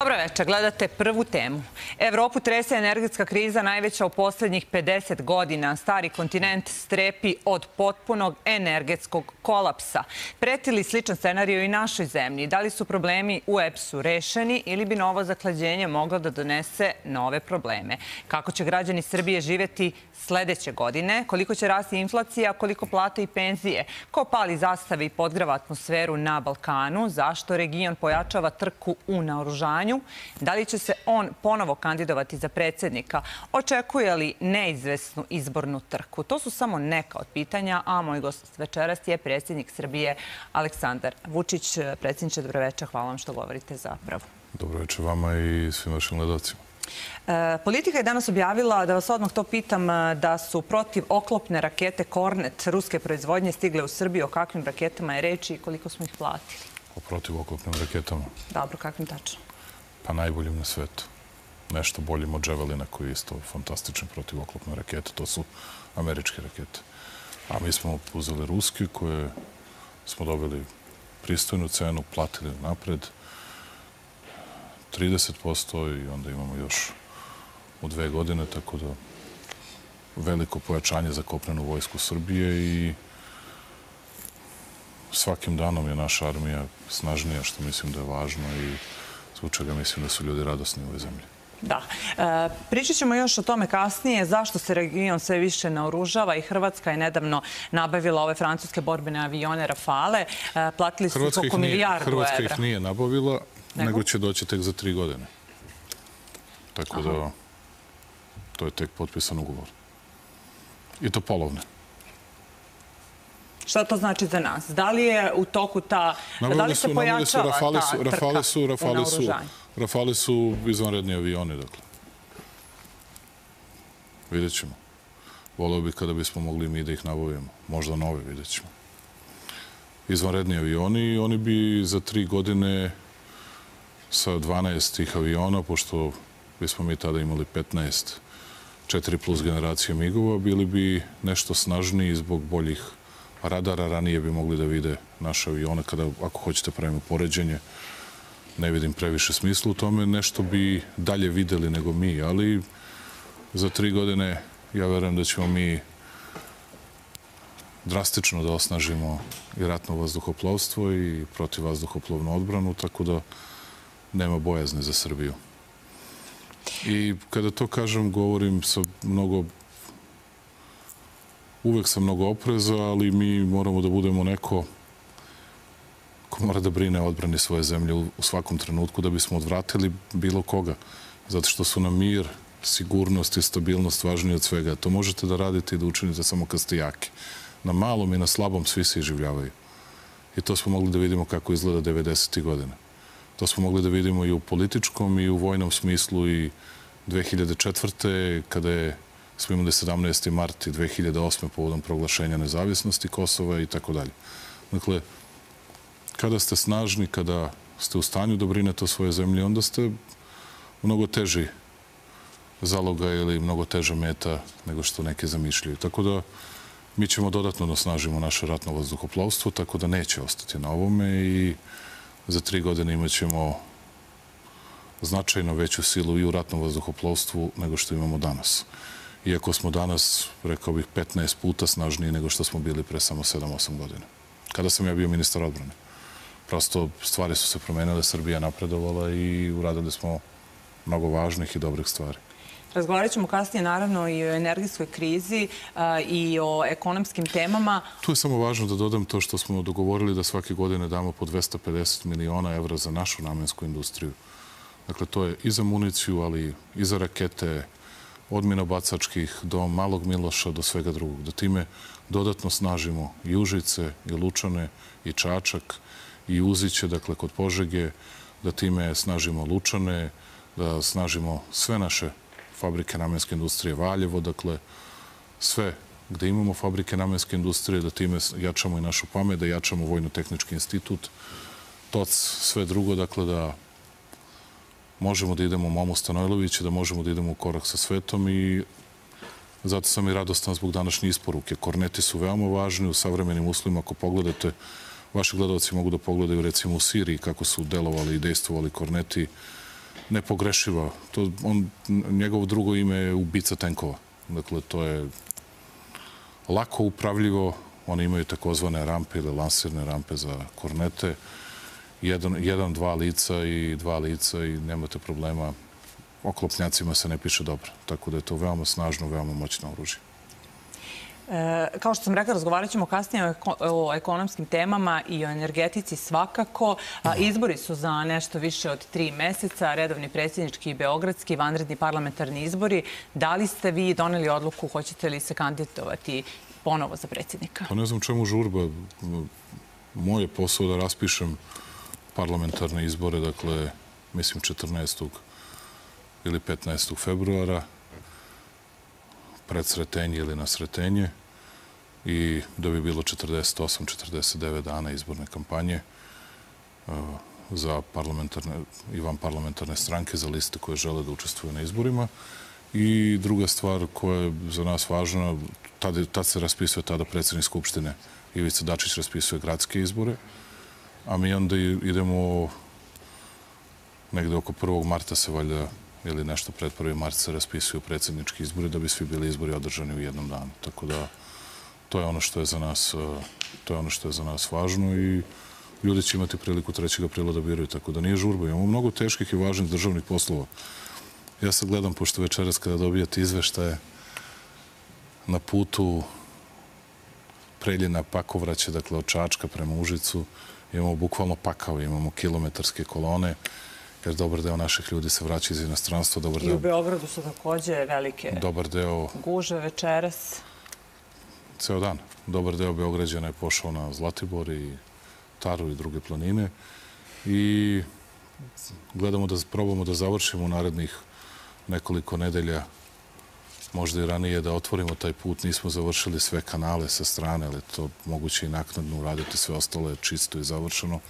Dobro večer, gledate prvu temu. Evropu trese energetska kriza najveća u poslednjih 50 godina. Stari kontinent strepi od potpunog energetskog kolapsa. Preti li sličan scenariju i našoj zemlji? Da li su problemi u EPS-u rešeni ili bi novo zaklađenje moglo da donese nove probleme? Kako će građani Srbije živeti sledeće godine? Koliko će rasti inflacija, koliko plate i penzije? Ko pali zastave i podgrava atmosferu na Balkanu? Zašto region pojačava trku u naoružanju? Kampanju. Da li će se on ponovo kandidovati za predsednika? Očekuje li neizvesnu izbornu trku? To su samo neka od pitanja, a moj gost večeras je predsjednik Srbije Aleksandar Vučić. Predsjedniče, dobroveče, hvala vam što govorite za prvu. Dobroveče vama i svim vašim gledalcima. E, politika je danas objavila, da vas odmah to pitam, da su protiv oklopne rakete Kornet ruske proizvodnje stigle u Srbiju. O kakvim raketama je reči i koliko smo ih platili? O protiv oklopnim raketama. Dobro, kakvim tačno? Pa najboljim na svetu. Nešto boljim od Javelina koji je isto fantastičan protivoklopne rakete. To su američke rakete. A mi smo uzeli ruski koje smo dobili pristojnu cenu, platili napred 30% i onda imamo još u dve godine, tako da veliko pojačanje za kopnenu vojsku Srbije i svakim danom je naša armija snažnija, što mislim da je važno i zbog čega mislim da su ljudi radosni u ovoj zemlji. Da. E, pričat ćemo još o tome kasnije zašto se region sve više naoružava i Hrvatska je nedavno nabavila ove francuske borbene avione Rafale. E, platili su oko milijardu evra. Hrvatska ih nije nabavila, nego? nego će doći tek za tri godine. Tako Aha. da to je tek potpisan ugovor. I to polovne. Šta to znači za nas? Da li je u toku ta... da li se pojačava rafale su, ta rafale su, rafale su, rafale su izvanredni avioni, dakle. Vidjet ćemo. Voleo bih kada bismo mogli mi da ih nabavimo. Možda nove, vidjet ćemo. Izvanredni avioni i oni bi za tri godine sa 12 tih aviona, pošto bismo mi tada imali 15 4 plus generacije migova, bili bi nešto snažniji zbog boljih radara ranije bi mogli da vide naše avione kada, ako hoćete, pravimo poređenje. Ne vidim previše smisla u tome. Nešto bi dalje videli nego mi, ali za tri godine ja verujem da ćemo mi drastično da osnažimo i ratno vazduhoplovstvo i protivvazduhoplovnu odbranu, tako da nema bojazne za Srbiju. I kada to kažem, govorim sa mnogo uvek sam mnogo opreza, ali mi moramo da budemo neko ko mora da brine odbrani svoje zemlje u svakom trenutku da bismo odvratili bilo koga. Zato što su nam mir, sigurnost i stabilnost važniji od svega. To možete da radite i da učinite samo kad ste jaki. Na malom i na slabom svi se iživljavaju. I to smo mogli da vidimo kako izgleda 90. godine. To smo mogli da vidimo i u političkom i u vojnom smislu i 2004. kada je smo imali 17. marti 2008. povodom proglašenja nezavisnosti Kosova i tako dalje. Dakle, kada ste snažni, kada ste u stanju da brinete o svoje zemlji, onda ste mnogo teži zaloga ili mnogo teža meta nego što neke zamišljaju. Tako da mi ćemo dodatno da snažimo naše ratno vazduhoplovstvo, tako da neće ostati na ovome i za tri godine imat ćemo značajno veću silu i u ratnom vazduhoplovstvu nego što imamo danas iako smo danas, rekao bih, 15 puta snažniji nego što smo bili pre samo 7-8 godina. Kada sam ja bio ministar odbrane. Prosto stvari su se promenile, Srbija napredovala i uradili smo mnogo važnih i dobrih stvari. Razgovarat ćemo kasnije naravno i o energetskoj krizi a, i o ekonomskim temama. Tu je samo važno da dodam to što smo dogovorili da svake godine damo po 250 miliona evra za našu namensku industriju. Dakle, to je i za municiju, ali i za rakete, od minobacačkih do malog Miloša do svega drugog. Da time dodatno snažimo i Užice, i Lučane, i Čačak, i Uziće, dakle kod Požege, da time snažimo Lučane, da snažimo sve naše fabrike namenske industrije Valjevo, dakle sve gde imamo fabrike namenske industrije, da time jačamo i našu pamet, da jačamo Vojno-tehnički institut, TOC, sve drugo, dakle da možemo da idemo u Momu Stanojlovića, da možemo da idemo u korak sa svetom i zato sam i radostan zbog današnje isporuke. Korneti su veoma važni u savremenim uslovima. Ako pogledate, vaši gledalci mogu da pogledaju recimo u Siriji kako su delovali i dejstvovali korneti. nepogrešiva. To, on, njegovo drugo ime je ubica tenkova. Dakle, to je lako upravljivo. Oni imaju takozvane rampe ili lansirne rampe za kornete. Jedan, jedan, dva lica i dva lica i nemate problema. Oklopnjacima se ne piše dobro. Tako da je to veoma snažno, veoma moćno oružje. E, kao što sam rekla, razgovarat ćemo kasnije o, ekonomskim temama i o energetici svakako. izbori su za nešto više od tri meseca, redovni predsjednički i beogradski, vanredni parlamentarni izbori. Da li ste vi doneli odluku, hoćete li se kandidovati ponovo za predsjednika? Pa ne znam čemu žurba. Moj je posao da raspišem parlamentarne izbore, dakle, mislim 14. ili 15. februara pred sretenje ili na sretenje i da bi bilo 48-49 dana izborne kampanje uh, za parlamentarne i van parlamentarne stranke, za liste koje žele da učestvuju na izborima. I druga stvar koja je za nas važna, tad, tad se raspisuje tada predsednik Skupštine Ivica Dačić raspisuje gradske izbore, a mi onda idemo negde oko 1. marta se valjda ili nešto pred 1. marta se raspisuju predsednički izbori da bi svi bili izbori održani u jednom danu. Tako da to je ono što je za nas, e, to je ono što je za nas važno i ljudi će imati priliku 3. aprila da biraju, tako da nije žurba. Imamo mnogo teških i važnih državnih poslova. Ja sad gledam, pošto večeras kada dobijate izveštaje na putu Preljina Pakovraće, dakle od Čačka prema Užicu, imamo bukvalno pakao, imamo kilometarske kolone, jer dobar deo naših ljudi se vraća iz inostranstva. Dobar I u Beogradu su takođe velike dobar deo, guže večeras. Ceo dan. Dobar deo Beograđana je pošao na Zlatibor i Taru i druge planine i gledamo da probamo da završimo u narednih nekoliko nedelja možda i ranije da otvorimo taj put. Nismo završili sve kanale sa strane, ali to moguće i naknadno uraditi. Sve ostalo je čisto i završeno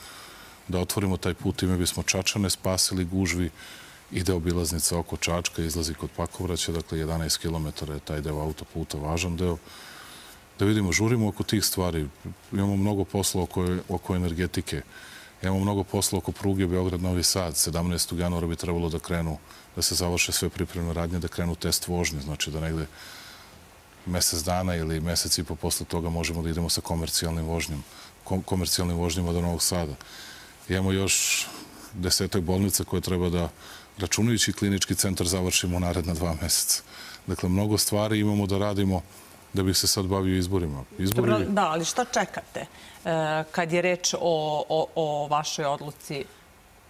da otvorimo taj put, ime bismo Čačane spasili gužvi, ide obilaznica oko Čačka, izlazi kod Pakovraća, dakle 11 km je taj deo autoputa, važan deo. Da vidimo, žurimo oko tih stvari. Imamo mnogo posla oko, oko energetike. Imamo mnogo posla oko pruge Beograd-Novi Sad. 17. januara bi trebalo da krenu, da se završe sve pripremne radnje, da krenu test vožnje. Znači da negde mesec dana ili mesec i po posle toga možemo da idemo sa komercijalnim vožnjom, komercijalnim vožnjima do Novog Sada. Imamo još desetak bolnica koje treba da, računajući klinički centar, završimo naredna dva meseca. Dakle, mnogo stvari imamo da radimo da bih se sad bavio izborima. Izbori... Dobro, da, ali šta čekate kad je reč o, o, o vašoj odluci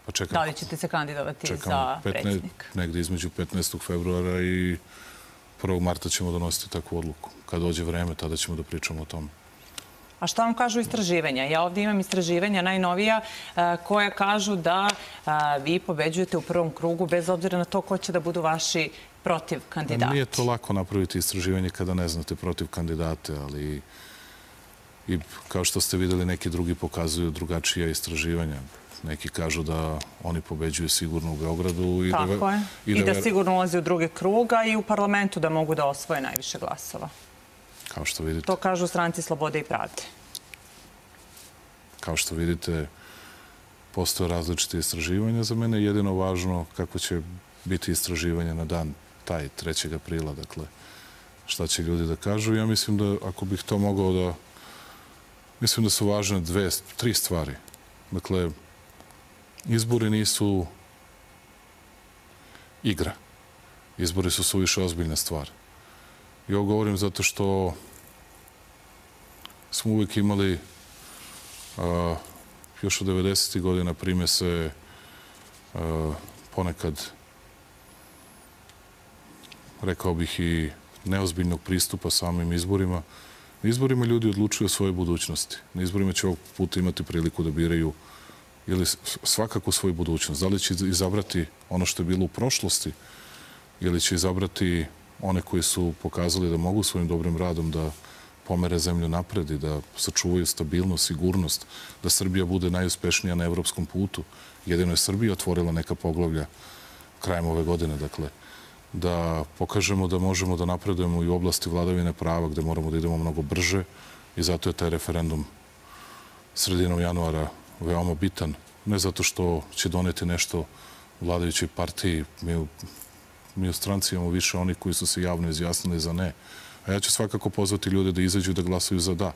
pa čekam, da li ćete se kandidovati za 15, predsjednik? Negde između 15. februara i 1. marta ćemo donositi takvu odluku. Kad dođe vreme, tada ćemo da pričamo o tome. A šta vam kažu istraživanja? Ja ovdje imam istraživanja najnovija e, koja kažu da e, vi pobeđujete u prvom krugu bez obzira na to ko će da budu vaši protiv kandidati. Nije to lako napraviti istraživanje kada ne znate protiv kandidate, ali i kao što ste videli neki drugi pokazuju drugačija istraživanja. Neki kažu da oni pobeđuju sigurno u Beogradu. I da Tako da, je. I da, I da sigurno ulazi u druge kruga i u parlamentu da mogu da osvoje najviše glasova kao što vidite. To kažu stranci Slobode i Pravde. Kao što vidite, postoje različite istraživanja. Za mene je jedino važno kako će biti istraživanje na dan taj 3. aprila, dakle, šta će ljudi da kažu. Ja mislim da ako bih to mogao da... Mislim da su važne dve, tri stvari. Dakle, izbori nisu igra. Izbori su suviše ozbiljna stvar. I ovo govorim zato što smo uvijek imali a, još od 90. godina prime se a, ponekad rekao bih i neozbiljnog pristupa samim izborima. Na izborima ljudi odlučuju o svojoj budućnosti. Na izborima će ovog puta imati priliku da biraju ili svakako svoju budućnost. Da li će izabrati ono što je bilo u prošlosti ili će izabrati one koji su pokazali da mogu svojim dobrim radom da pomere zemlju napred i da sačuvaju stabilnost, sigurnost, da Srbija bude najuspešnija na evropskom putu. Jedino je Srbija otvorila neka poglavlja krajem ove godine, dakle, da pokažemo da možemo da napredujemo i u oblasti vladavine prava, gde moramo da idemo mnogo brže i zato je taj referendum sredinom januara veoma bitan. Ne zato što će doneti nešto vladajućoj partiji, mi u, mi u stranci imamo više oni koji su se javno izjasnili za ne. A ja ću svakako pozvati ljude da izađu i da glasaju za da.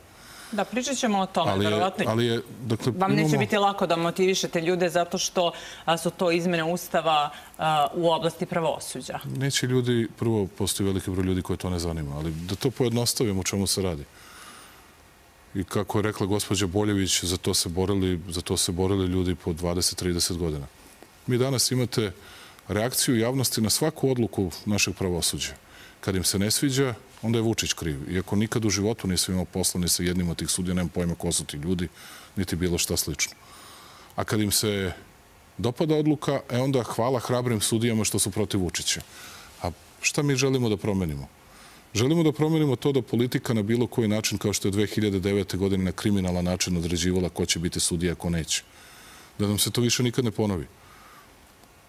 Da, pričat ćemo o tome, ali je, verovatno. Ali je, dakle, Vam neće biti lako da motivišete ljude zato što su to izmene Ustava a, u oblasti pravosuđa. Neće ljudi, prvo postoji veliki broj ljudi koje to ne zanima, ali da to pojednostavimo o čemu se radi. I kako je rekla gospođa Boljević, za to se borili, za to se borili ljudi po 20-30 godina. Mi danas imate reakciju javnosti na svaku odluku našeg pravosuđa. Kad im se ne sviđa, onda je Vučić kriv. Iako nikad u životu nisam imao posla ni sa jednim od tih sudija, nemam pojma ko su ti ljudi, niti bilo šta slično. A kad im se dopada odluka, e onda hvala hrabrim sudijama što su protiv Vučića. A šta mi želimo da promenimo? Želimo da promenimo to da politika na bilo koji način, kao što je 2009. godine na kriminalan način određivala ko će biti sudija, ko neće. Da nam se to više nikad ne ponovi.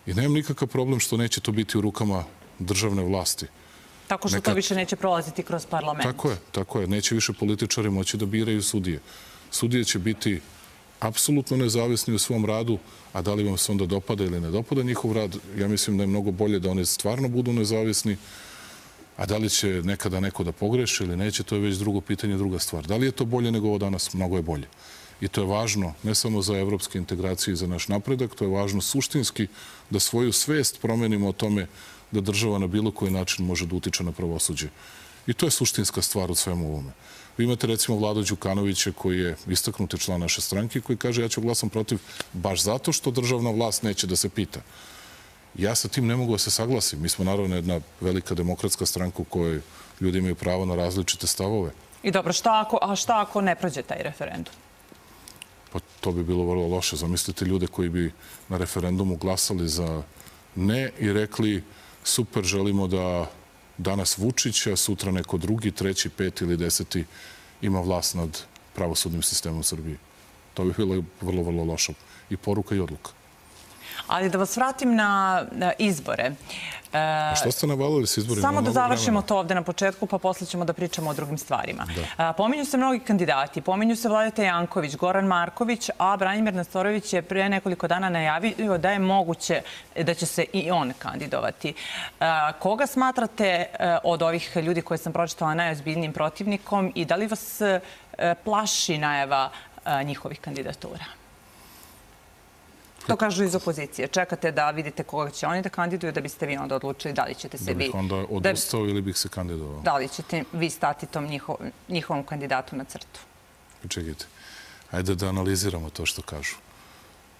I nemam nikakav problem što neće to biti u rukama državne vlasti. Tako što to više neće prolaziti kroz parlament. Tako je, tako je. Neće više političari moći da biraju sudije. Sudije će biti apsolutno nezavisni u svom radu, a da li vam se onda dopada ili ne dopada njihov rad, ja mislim da je mnogo bolje da oni stvarno budu nezavisni, a da li će nekada neko da pogreši ili neće, to je već drugo pitanje, druga stvar. Da li je to bolje nego ovo danas? Mnogo je bolje. I to je važno ne samo za evropske integracije i za naš napredak, to je važno suštinski da svoju svest promenimo o tome da država na bilo koji način može da utiče na pravosuđe. I to je suštinska stvar u svemu ovome. Vi imate recimo Vlado Đukanovića koji je istaknuti član naše stranke koji kaže ja ću glasam protiv baš zato što državna vlast neće da se pita. Ja sa tim ne mogu da se saglasim. Mi smo naravno jedna velika demokratska stranka u kojoj ljudi imaju pravo na različite stavove. I dobro, šta ako, a šta ako ne prođe taj referendum? Pa to bi bilo vrlo loše. Zamislite ljude koji bi na referendumu glasali za ne i rekli super, želimo da danas Vučić, a sutra neko drugi, treći, peti ili deseti ima vlast nad pravosudnim sistemom Srbije. To bi bilo vrlo, vrlo loša i poruka i odluka. Ali da vas vratim na, na izbore. A što ste navalili s izborima? Samo da završimo to ovde na početku, pa posle ćemo da pričamo o drugim stvarima. Da. Pominju se mnogi kandidati. Pominju se Vladeta Janković, Goran Marković, a Branimir Nastorović je pre nekoliko dana najavio da je moguće da će se i on kandidovati. Koga smatrate e, od ovih ljudi koje sam pročitala najozbiljnijim protivnikom i da li vas e, plaši najava e, njihovih kandidatura? To kažu iz opozicije. Čekate da vidite koga će oni da kandiduju da biste vi onda odlučili da li ćete se vi... Da bih onda da odustao ili bih se kandidovao. Da li ćete vi stati tom njihovom kandidatu na crtu? Čekajte. Ajde da analiziramo to što kažu.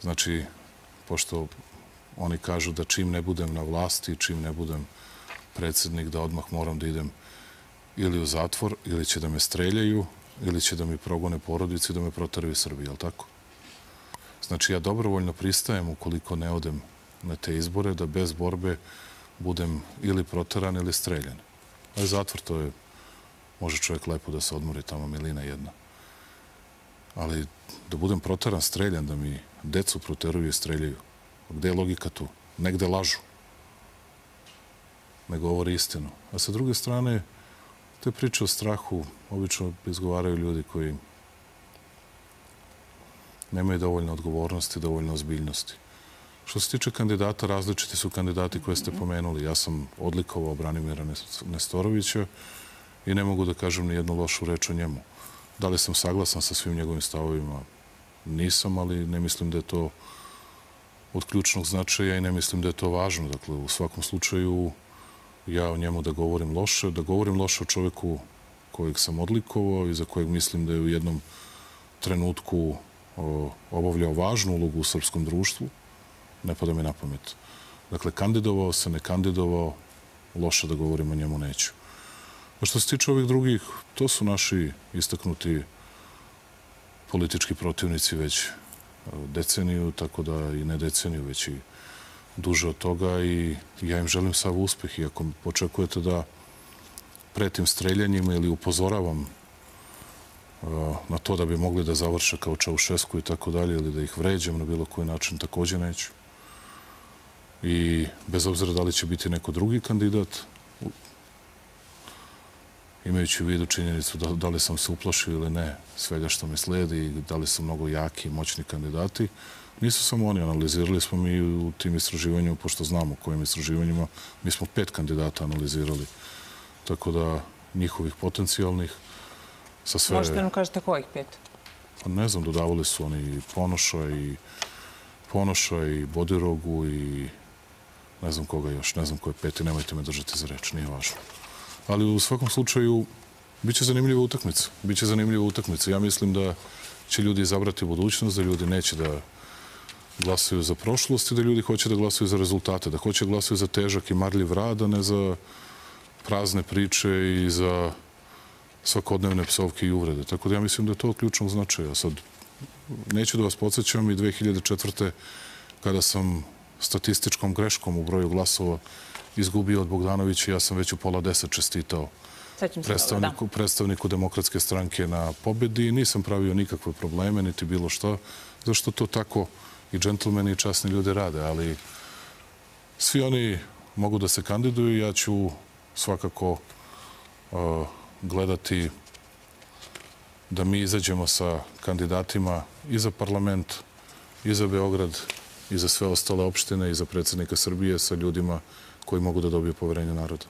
Znači, pošto oni kažu da čim ne budem na vlasti, čim ne budem predsednik, da odmah moram da idem ili u zatvor, ili će da me streljaju, ili će da mi progone porodice i da me protaraju iz Srbije, je li tako? Znači, ja dobrovoljno pristajem ukoliko ne odem na te izbore, da bez borbe budem ili proteran ili streljan. A zatvor, to je, može čovjek lepo da se odmori tamo milina jedna. Ali da budem proteran, streljan, da mi decu proteruju i streljaju. Gde je logika tu? Negde lažu. Ne govore istinu. A sa druge strane, te priče o strahu obično izgovaraju ljudi koji nemaju dovoljno odgovornosti, dovoljno ozbiljnosti. Što se tiče kandidata, različiti su kandidati koje ste pomenuli. Ja sam odlikovao Branimira Nestorovića i ne mogu da kažem ni jednu lošu reč o njemu. Da li sam saglasan sa svim njegovim stavovima? Nisam, ali ne mislim da je to od ključnog značaja i ne mislim da je to važno. Dakle, u svakom slučaju ja o njemu da govorim loše, da govorim loše o čoveku kojeg sam odlikovao i za kojeg mislim da je u jednom trenutku obavljao važnu ulogu u srpskom društvu, ne pada mi na pamet. Dakle, kandidovao se, ne kandidovao, loše da govorim o njemu neću. A što se tiče ovih drugih, to su naši istaknuti politički protivnici već deceniju, tako da i ne deceniju, već i duže od toga i ja im želim sav uspeh i ako očekujete da pretim streljanjima ili upozoravam na to da bi mogli da završe kao Čaušesku i tako dalje ili da ih vređam na bilo koji način, takođe neću. I bez obzira da li će biti neko drugi kandidat, imajući u vidu činjenicu da, da li sam se uplašio ili ne svega što mi sledi da li su mnogo jaki i moćni kandidati, Nisu samo oni, analizirali smo mi u tim istraživanjima, pošto znamo kojim istraživanjima, mi smo pet kandidata analizirali. Tako da njihovih potencijalnih sa sve... Možete nam kažete kojih pet? Pa ne znam, dodavali su oni Ponoša i Ponoša i Bodirogu i ne znam koga još, ne znam ko je peti, nemojte me držati za reč, nije važno. Ali u svakom slučaju, bit će zanimljiva utakmica. Biće zanimljiva utakmica. Ja mislim da će ljudi izabrati budućnost, da ljudi neće da glasaju za prošlost i da ljudi hoće da glasaju za rezultate, da hoće da glasaju za težak i marljiv rad, a ne za prazne priče i za svakodnevne psovke i uvrede. Tako da ja mislim da je to od ključnog značaja. Sad, neću da vas podsjećam i 2004. kada sam statističkom greškom u broju glasova izgubio od Bogdanovića, ja sam već u pola deset čestitao predstavniku, da. predstavniku demokratske stranke na pobedi i nisam pravio nikakve probleme, niti bilo šta, zašto to tako i džentlmeni i časni ljudi rade, ali svi oni mogu da se kandiduju ja ću svakako uh, gledati da mi izađemo sa kandidatima i za parlament, i za Beograd, i za sve ostale opštine, i za predsednika Srbije sa ljudima koji mogu da dobiju poverenje naroda.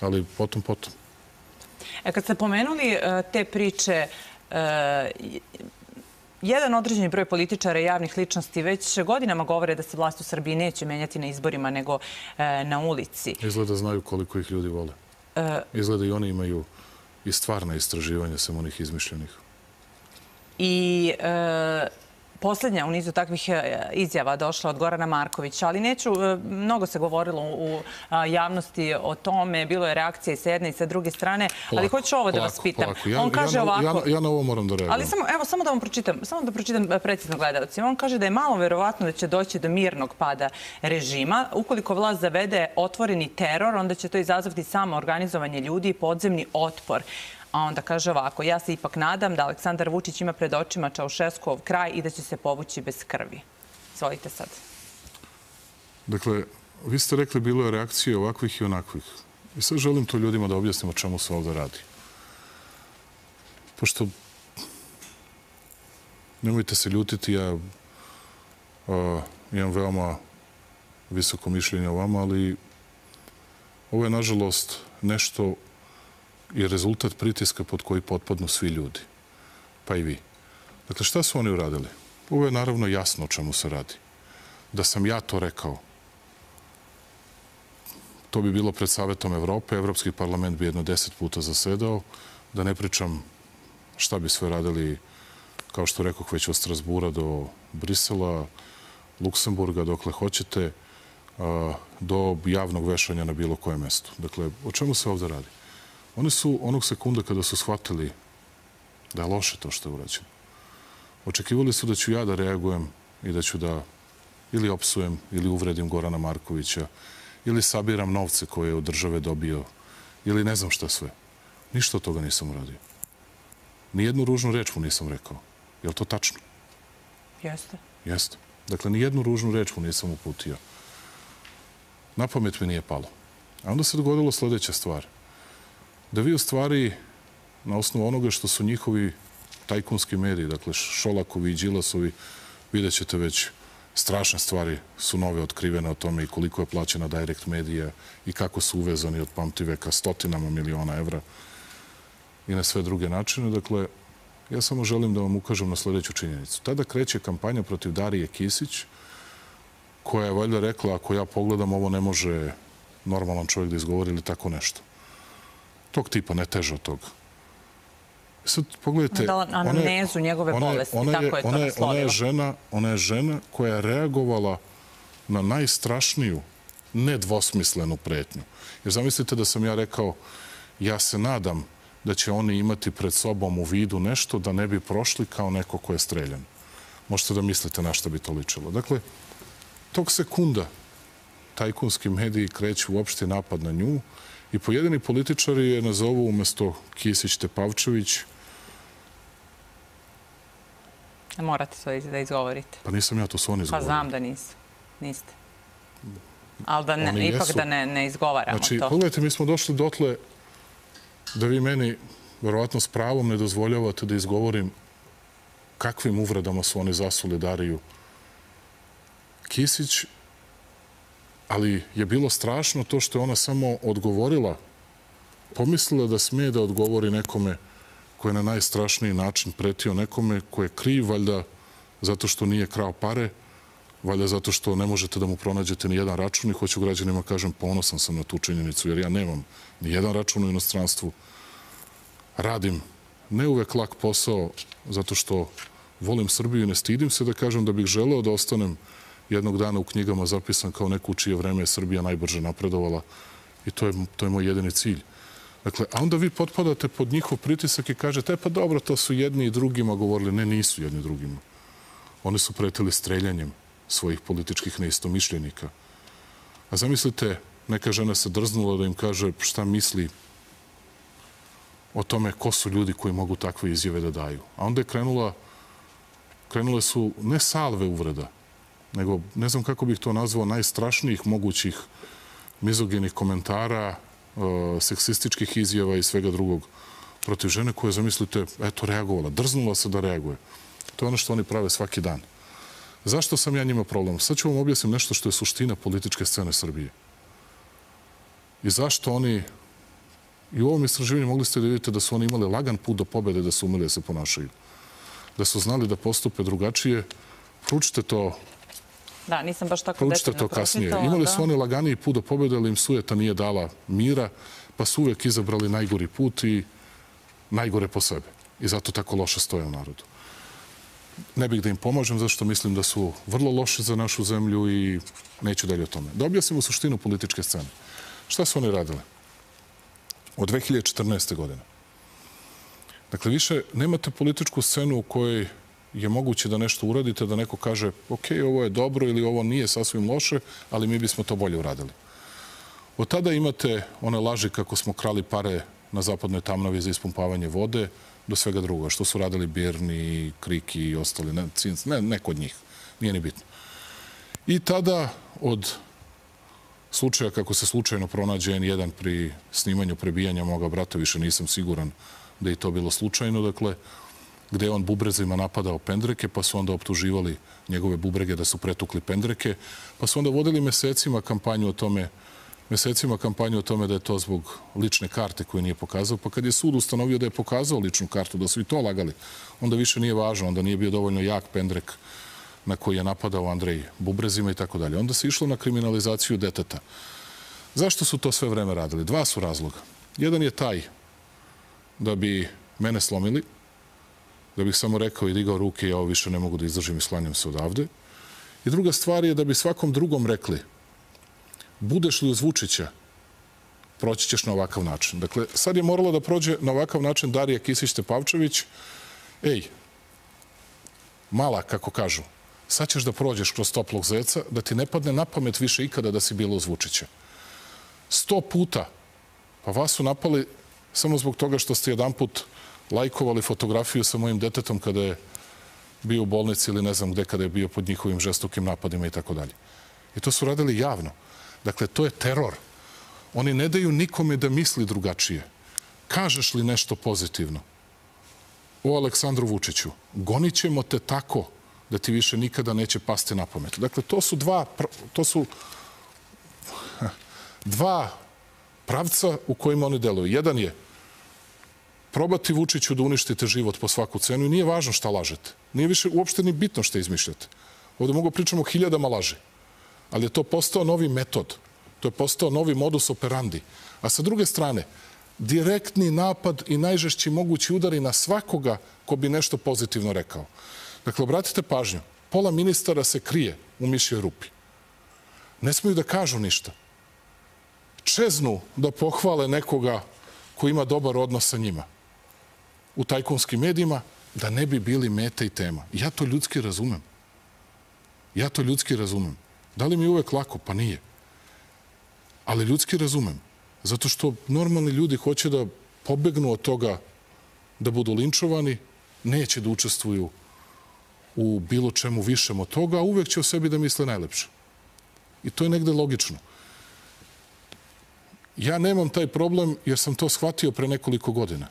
Ali potom, potom. E, kad ste pomenuli uh, te priče, uh, jedan određeni broj političara i javnih ličnosti već godinama govore da se vlast u Srbiji neće menjati na izborima nego uh, na ulici. Izgleda znaju koliko ih ljudi vole. Izgleda i oni imaju i stvarna istraživanja sem onih izmišljenih. I e, poslednja u nizu takvih e, izjava došla od Gorana Markovića, ali neću, e, mnogo se govorilo u javnosti o tome, bilo je reakcija i sa jedne i sa druge strane, ali hoću ovo da vas pitam. Ja, On kaže ja, ovako... Ja, ja na ovo moram da reagujem. Ali samo, evo, samo da vam pročitam, samo da pročitam e, precizno gledalcima. On kaže da je malo verovatno da će doći do mirnog pada režima. Ukoliko vlast zavede otvoreni teror, onda će to izazvati samo organizovanje ljudi i podzemni otpor. A onda kaže ovako, ja se ipak nadam da Aleksandar Vučić ima pred očima Čaušeskov kraj i da će se povući bez krvi. Izvolite sad. Dakle, vi ste rekli bilo je reakcije ovakvih i onakvih. I sad želim to ljudima da objasnim o čemu se ovde radi. Pošto nemojte se ljutiti, ja imam veoma visoko mišljenje o vama, ali ovo je, nažalost, nešto je rezultat pritiska pod koji potpadnu svi ljudi, pa i vi. Dakle, šta su oni uradili? Ovo je naravno jasno o čemu se radi. Da sam ja to rekao, to bi bilo pred Savetom Evrope, Evropski parlament bi jedno deset puta zasedao, da ne pričam šta bi sve radili, kao što rekoh, već od Strasbura do Brisela, Luksemburga, dokle hoćete, do javnog vešanja na bilo koje mesto. Dakle, o čemu se ovde radi? Oni su onog sekunda kada su shvatili da je loše to što je urađeno. Očekivali su da ću ja da reagujem i da ću da ili opsujem ili uvredim Gorana Markovića ili sabiram novce koje je od države dobio ili ne znam šta sve. Ništa od toga nisam uradio. Nijednu ružnu reč mu nisam rekao. Je li to tačno? Jeste. Jeste. Dakle, nijednu ružnu reč mu nisam uputio. Na pamet mi nije palo. A onda se dogodilo sledeća stvar da vi u stvari na osnovu onoga što su njihovi tajkunski mediji, dakle Šolakovi i Đilasovi, vidjet ćete već strašne stvari su nove otkrivene o tome i koliko je plaćena direct medija i kako su uvezani od pamtiveka stotinama miliona evra i na sve druge načine. Dakle, ja samo želim da vam ukažem na sledeću činjenicu. Tada kreće kampanja protiv Darije Kisić, koja je valjda rekla, ako ja pogledam, ovo ne može normalan čovjek da izgovori ili tako nešto tog tipa, ne teže od toga. Sad pogledajte... Da, anamnezu njegove bolesti, ona je, tako je to ona je, ona je, žena, ona je žena koja je reagovala na najstrašniju, nedvosmislenu pretnju. Jer zamislite da sam ja rekao, ja se nadam da će oni imati pred sobom u vidu nešto da ne bi prošli kao neko ko je streljan. Možete da mislite na šta bi to ličilo. Dakle, tog sekunda tajkunski mediji kreću uopšte napad na nju, I pojedini političari je nazovu umesto Kisić Tepavčević. Morate to da izgovorite. Pa nisam ja, to su oni izgovorili. Pa znam da nisu. Niste. Ali da ne, ipak da ne, ne izgovaramo znači, to. Znači, pogledajte, mi smo došli dotle da vi meni, verovatno s pravom, ne dozvoljavate da izgovorim kakvim uvredama su oni zasuli Dariju Kisić, ali je bilo strašno to što je ona samo odgovorila, pomislila da smije da odgovori nekome ko je na najstrašniji način pretio nekome ko je kriv, valjda zato što nije krao pare, valjda zato što ne možete da mu pronađete ni jedan račun i hoću građanima kažem ponosan sam na tu činjenicu, jer ja nemam ni jedan račun u inostranstvu. Radim ne uvek lak posao, zato što volim Srbiju i ne stidim se da kažem da bih želeo da ostanem jednog dana u knjigama zapisan kao neku u čije vreme je Srbija najbrže napredovala i to je, to je moj jedini cilj. Dakle, a onda vi potpadate pod njihov pritisak i kažete, e pa dobro, to su jedni i drugima govorili. Ne, nisu jedni drugima. Oni su pretili streljanjem svojih političkih neistomišljenika. A zamislite, neka žena se drznula da im kaže šta misli o tome ko su ljudi koji mogu takve izjave da daju. A onda je krenula, krenule su ne salve uvreda, nego ne znam kako bih to nazvao, najstrašnijih mogućih mizogenih komentara, e, seksističkih izjava i svega drugog protiv žene koja zamislite, eto, reagovala, drznula se da reaguje. To je ono što oni prave svaki dan. Zašto sam ja njima problem? Sad ću vam objasniti nešto što je suština političke scene Srbije. I zašto oni I u ovom istraživanju mogli ste da vidite da su oni imali lagan put do pobede, da su umeli da se ponašaju. Da su znali da postupe drugačije. Pručite to Da, nisam baš tako Proučite to kasnije. Imali su oni laganiji put do pobjede, ali im sujeta nije dala mira, pa su uvek izabrali najgori put i najgore po sebe. I zato tako loše stoje u narodu. Ne bih da im pomažem, zašto mislim da su vrlo loši za našu zemlju i neću dalje o tome. Da objasnim u suštinu političke scene. Šta su oni radili? Od 2014. godine. Dakle, više nemate političku scenu u kojoj je moguće da nešto uradite, da neko kaže ok, ovo je dobro ili ovo nije sasvim loše, ali mi bismo to bolje uradili. Od tada imate one laži kako smo krali pare na zapadnoj tamnavi za ispumpavanje vode, do svega druga, što su radili Birni, Kriki i ostali, ne, ne, neko od njih, nije ni bitno. I tada od slučaja kako se slučajno pronađe N1 pri snimanju prebijanja moga brata, više nisam siguran da je to bilo slučajno, dakle, gde je on bubrezima napadao pendreke, pa su onda optuživali njegove bubrege da su pretukli pendreke, pa su onda vodili mesecima kampanju o tome mesecima kampanju o tome da je to zbog lične karte koju nije pokazao, pa kad je sud ustanovio da je pokazao ličnu kartu, da su i to lagali, onda više nije važno, onda nije bio dovoljno jak pendrek na koji je napadao Andrej bubrezima i tako dalje. Onda se išlo na kriminalizaciju deteta. Zašto su to sve vreme radili? Dva su razloga. Jedan je taj da bi mene slomili, da bih samo rekao i digao ruke, ja ovo više ne mogu da izdržim i slanjam se odavde. I druga stvar je da bi svakom drugom rekli, budeš li uz Vučića, proći ćeš na ovakav način. Dakle, sad je morala da prođe na ovakav način Darija Kisić-Tepavčević, ej, mala, kako kažu, sad ćeš da prođeš kroz toplog zeca, da ti ne padne na pamet više ikada da si bilo uz Vučića. Sto puta, pa vas su napali samo zbog toga što ste jedan put lajkovali fotografiju sa mojim detetom kada je bio u bolnici ili ne znam gde, kada je bio pod njihovim žestokim napadima i tako dalje. I to su radili javno. Dakle, to je teror. Oni ne daju nikome da misli drugačije. Kažeš li nešto pozitivno o Aleksandru Vučiću, gonit ćemo te tako da ti više nikada neće pasti na pamet. Dakle, to su dva, to su dva pravca u kojima oni deluju. Jedan je probati Vučiću da uništite život po svaku cenu i nije važno šta lažete. Nije više uopšte ni bitno šta izmišljate. Ovde mogu da pričamo o hiljadama laži. Ali je to postao novi metod. To je postao novi modus operandi. A sa druge strane, direktni napad i najžešći mogući udari na svakoga ko bi nešto pozitivno rekao. Dakle, obratite pažnju. Pola ministara se krije u mišjoj rupi. Ne smiju da kažu ništa. Čeznu da pohvale nekoga ko ima dobar odnos sa njima u tajkunskim medijima da ne bi bili meta i tema. Ja to ljudski razumem. Ja to ljudski razumem. Da li mi je uvek lako? Pa nije. Ali ljudski razumem. Zato što normalni ljudi hoće da pobegnu od toga da budu linčovani, neće da učestvuju u bilo čemu višem od toga, a uvek će o sebi da misle najlepše. I to je negde logično. Ja nemam taj problem jer sam to shvatio pre nekoliko godina.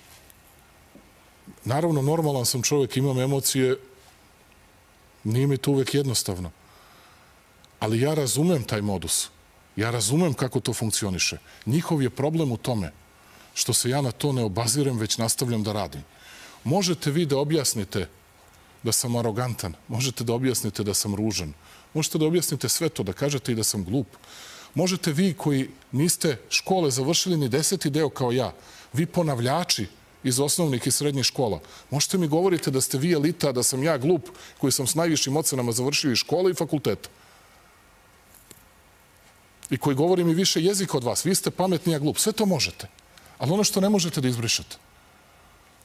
Naravno, normalan sam čovjek, imam emocije, nije mi to uvek jednostavno. Ali ja razumem taj modus. Ja razumem kako to funkcioniše. Njihov je problem u tome što se ja na to ne obazirem, već nastavljam da radim. Možete vi da objasnite da sam arogantan, možete da objasnite da sam ružan, možete da objasnite sve to, da kažete i da sam glup. Možete vi koji niste škole završili ni deseti deo kao ja, vi ponavljači iz osnovnih i srednjih škola. Možete mi govorite da ste vi elita, da sam ja glup koji sam s najvišim ocenama završio i škole i fakulteta. I koji govori mi više jezika od vas. Vi ste pametni, a glup. Sve to možete. Ali ono što ne možete da izbrišete,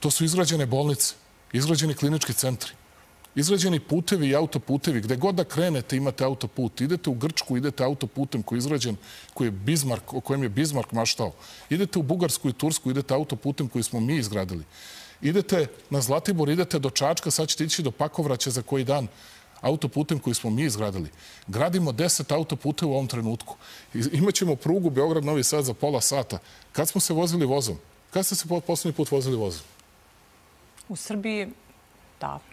to su izgrađene bolnice, izgrađeni klinički centri, izgrađeni putevi i autoputevi. Gde god da krenete imate autoput. Idete u Grčku, idete autoputem koji je izgrađen, koji je Bismarck, o kojem je Bismarck maštao. Idete u Bugarsku i Tursku, idete autoputem koji smo mi izgradili. Idete na Zlatibor, idete do Čačka, sad ćete ići do Pakovraća za koji dan autoputem koji smo mi izgradili. Gradimo 10 autopute u ovom trenutku. Imaćemo prugu Beograd-Novi Sad za pola sata. Kad smo se vozili vozom? Kad ste se poslednji put vozili vozom? U Srbiji davno.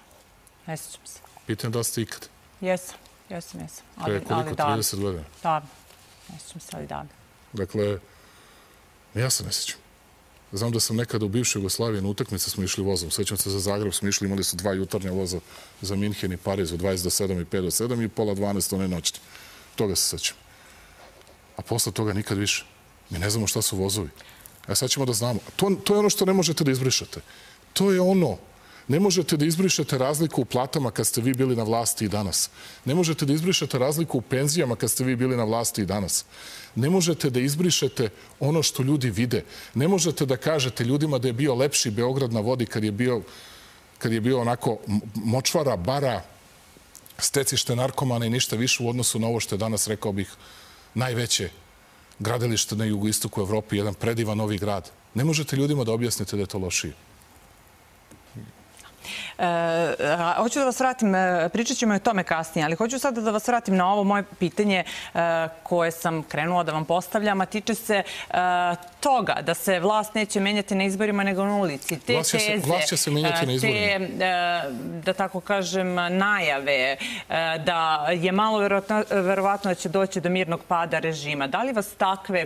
Ne sećam se. Pitam da ste ikad. Jesam, jesam, jesam. Ali, Pre koliko? Ali 30 godina? Davno. Ne sećam se, ali davno. Dakle, ja se ne sećam. Znam da sam nekada u bivšoj Jugoslaviji na utakmice smo išli vozom. Sećam se za Zagreb smo išli, imali su dva jutarnja voza za Minhen i Pariz od 20 do 7 i 5 do 7 i pola 12 one noćne. Toga se sećam. A posle toga nikad više. Mi ne znamo šta su vozovi. A sad ćemo da znamo. To, to je ono što ne možete da izbrišete. To je ono Ne možete da izbrišete razliku u platama kad ste vi bili na vlasti i danas. Ne možete da izbrišete razliku u penzijama kad ste vi bili na vlasti i danas. Ne možete da izbrišete ono što ljudi vide. Ne možete da kažete ljudima da je bio lepši Beograd na vodi kad je bio, kad je bio onako močvara, bara, stecište narkomana i ništa više u odnosu na ovo što je danas, rekao bih, najveće gradilište na jugoistoku Evropi, jedan predivan novi grad. Ne možete ljudima da objasnite da je to lošije. E, hoću da vas vratim, e, pričat ćemo o tome kasnije, ali hoću sada da vas vratim na ovo moje pitanje e, koje sam krenula da vam postavljam, a tiče se e, toga da se vlast neće menjati na izborima nego na ulici. Te vlast će se, teze, vlast će se menjati na izborima. Te, da tako kažem, najave da je malo verovatno, verovatno da će doći do mirnog pada režima. Da li vas takve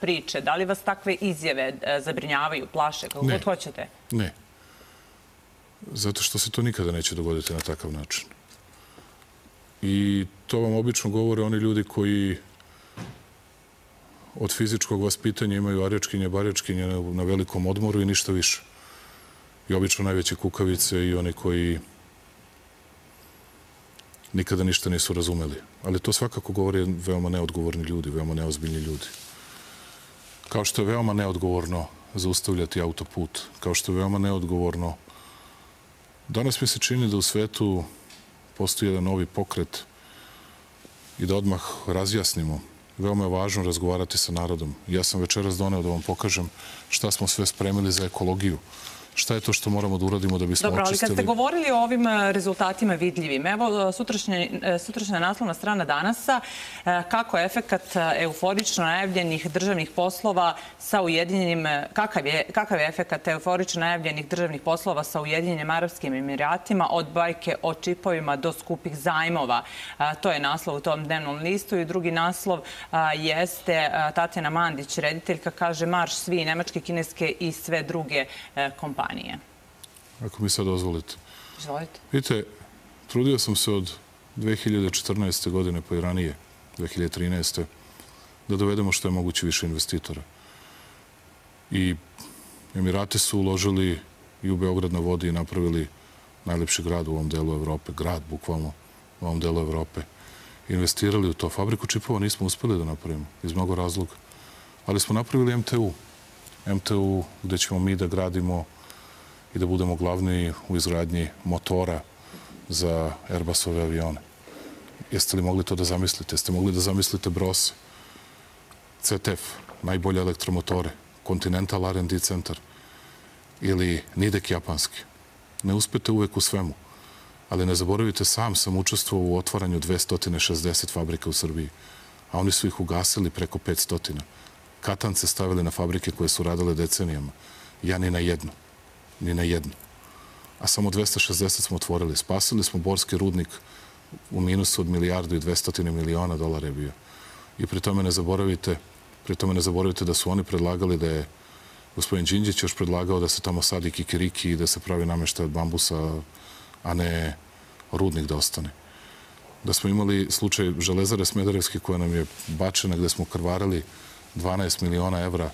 priče, da li vas takve izjave zabrinjavaju, plaše, kako god hoćete? Ne. Zato što se to nikada neće dogoditi na takav način. I to vam obično govore oni ljudi koji od fizičkog vaspitanja imaju arečkinje, barečkinje na velikom odmoru i ništa više. I obično najveće kukavice i oni koji nikada ništa nisu razumeli. Ali to svakako govori veoma neodgovorni ljudi, veoma neozbiljni ljudi. Kao što je veoma neodgovorno zaustavljati autoput, kao što je veoma neodgovorno Danas mi se čini da u svetu postoji jedan novi pokret i da odmah razjasnimo. Veoma je važno razgovarati sa narodom. Ja sam večeras doneo da vam pokažem šta smo sve spremili za ekologiju šta je to što moramo da uradimo da bismo Dobro, očistili... Dobro, ali kad ste govorili o ovim e, rezultatima vidljivim, evo e, e, sutrašnja naslovna strana danasa, kako je efekat euforično najavljenih državnih poslova sa Ujedinjenim, kakav je, kakav je efekat euforično najavljenih državnih poslova sa Ujedinjenim Arabskim Emiratima od bajke o čipovima do skupih zajmova. To je naslov u tom dnevnom listu i drugi naslov jeste Tatjana Mandić, rediteljka, kaže marš svi nemačke, kineske i sve druge kompanije kompanije. Ako mi sad dozvolite. Izvolite. Vidite, trudio sam se od 2014. godine pa i ranije, 2013. da dovedemo što je moguće više investitora. I Emirati su uložili i u Beograd na vodi i napravili najlepši grad u ovom delu Evrope, grad bukvalno u ovom delu Evrope. Investirali u to. Fabriku čipova nismo uspeli da napravimo iz mnogo razloga. Ali smo napravili MTU. MTU gde ćemo mi da gradimo i da budemo glavni u izgradnji motora za Airbusove avione. Jeste li mogli to da zamislite? Jeste mogli da zamislite Brose, CTF, najbolje elektromotore, Continental R&D centar ili Nidek japanski. Ne uspete uvek u svemu, ali ne zaboravite, sam sam učestvovao u otvaranju 260 fabrika u Srbiji, a oni su ih ugasili preko 500. Katance stavili na fabrike koje su radile decenijama. Ja ni na jednu ni na jednu. A samo 260 smo otvorili. Spasili smo Borski rudnik u minusu od milijardu i 200 miliona dolara je bio. I pri tome ne zaboravite, pri tome ne zaboravite da su oni predlagali da je gospodin Đinđić još predlagao da se tamo sadi kikiriki i da se pravi nameštaj od bambusa, a ne rudnik da ostane. Da smo imali slučaj Železare Smederevske koja nam je bačena gde smo krvarali 12 miliona evra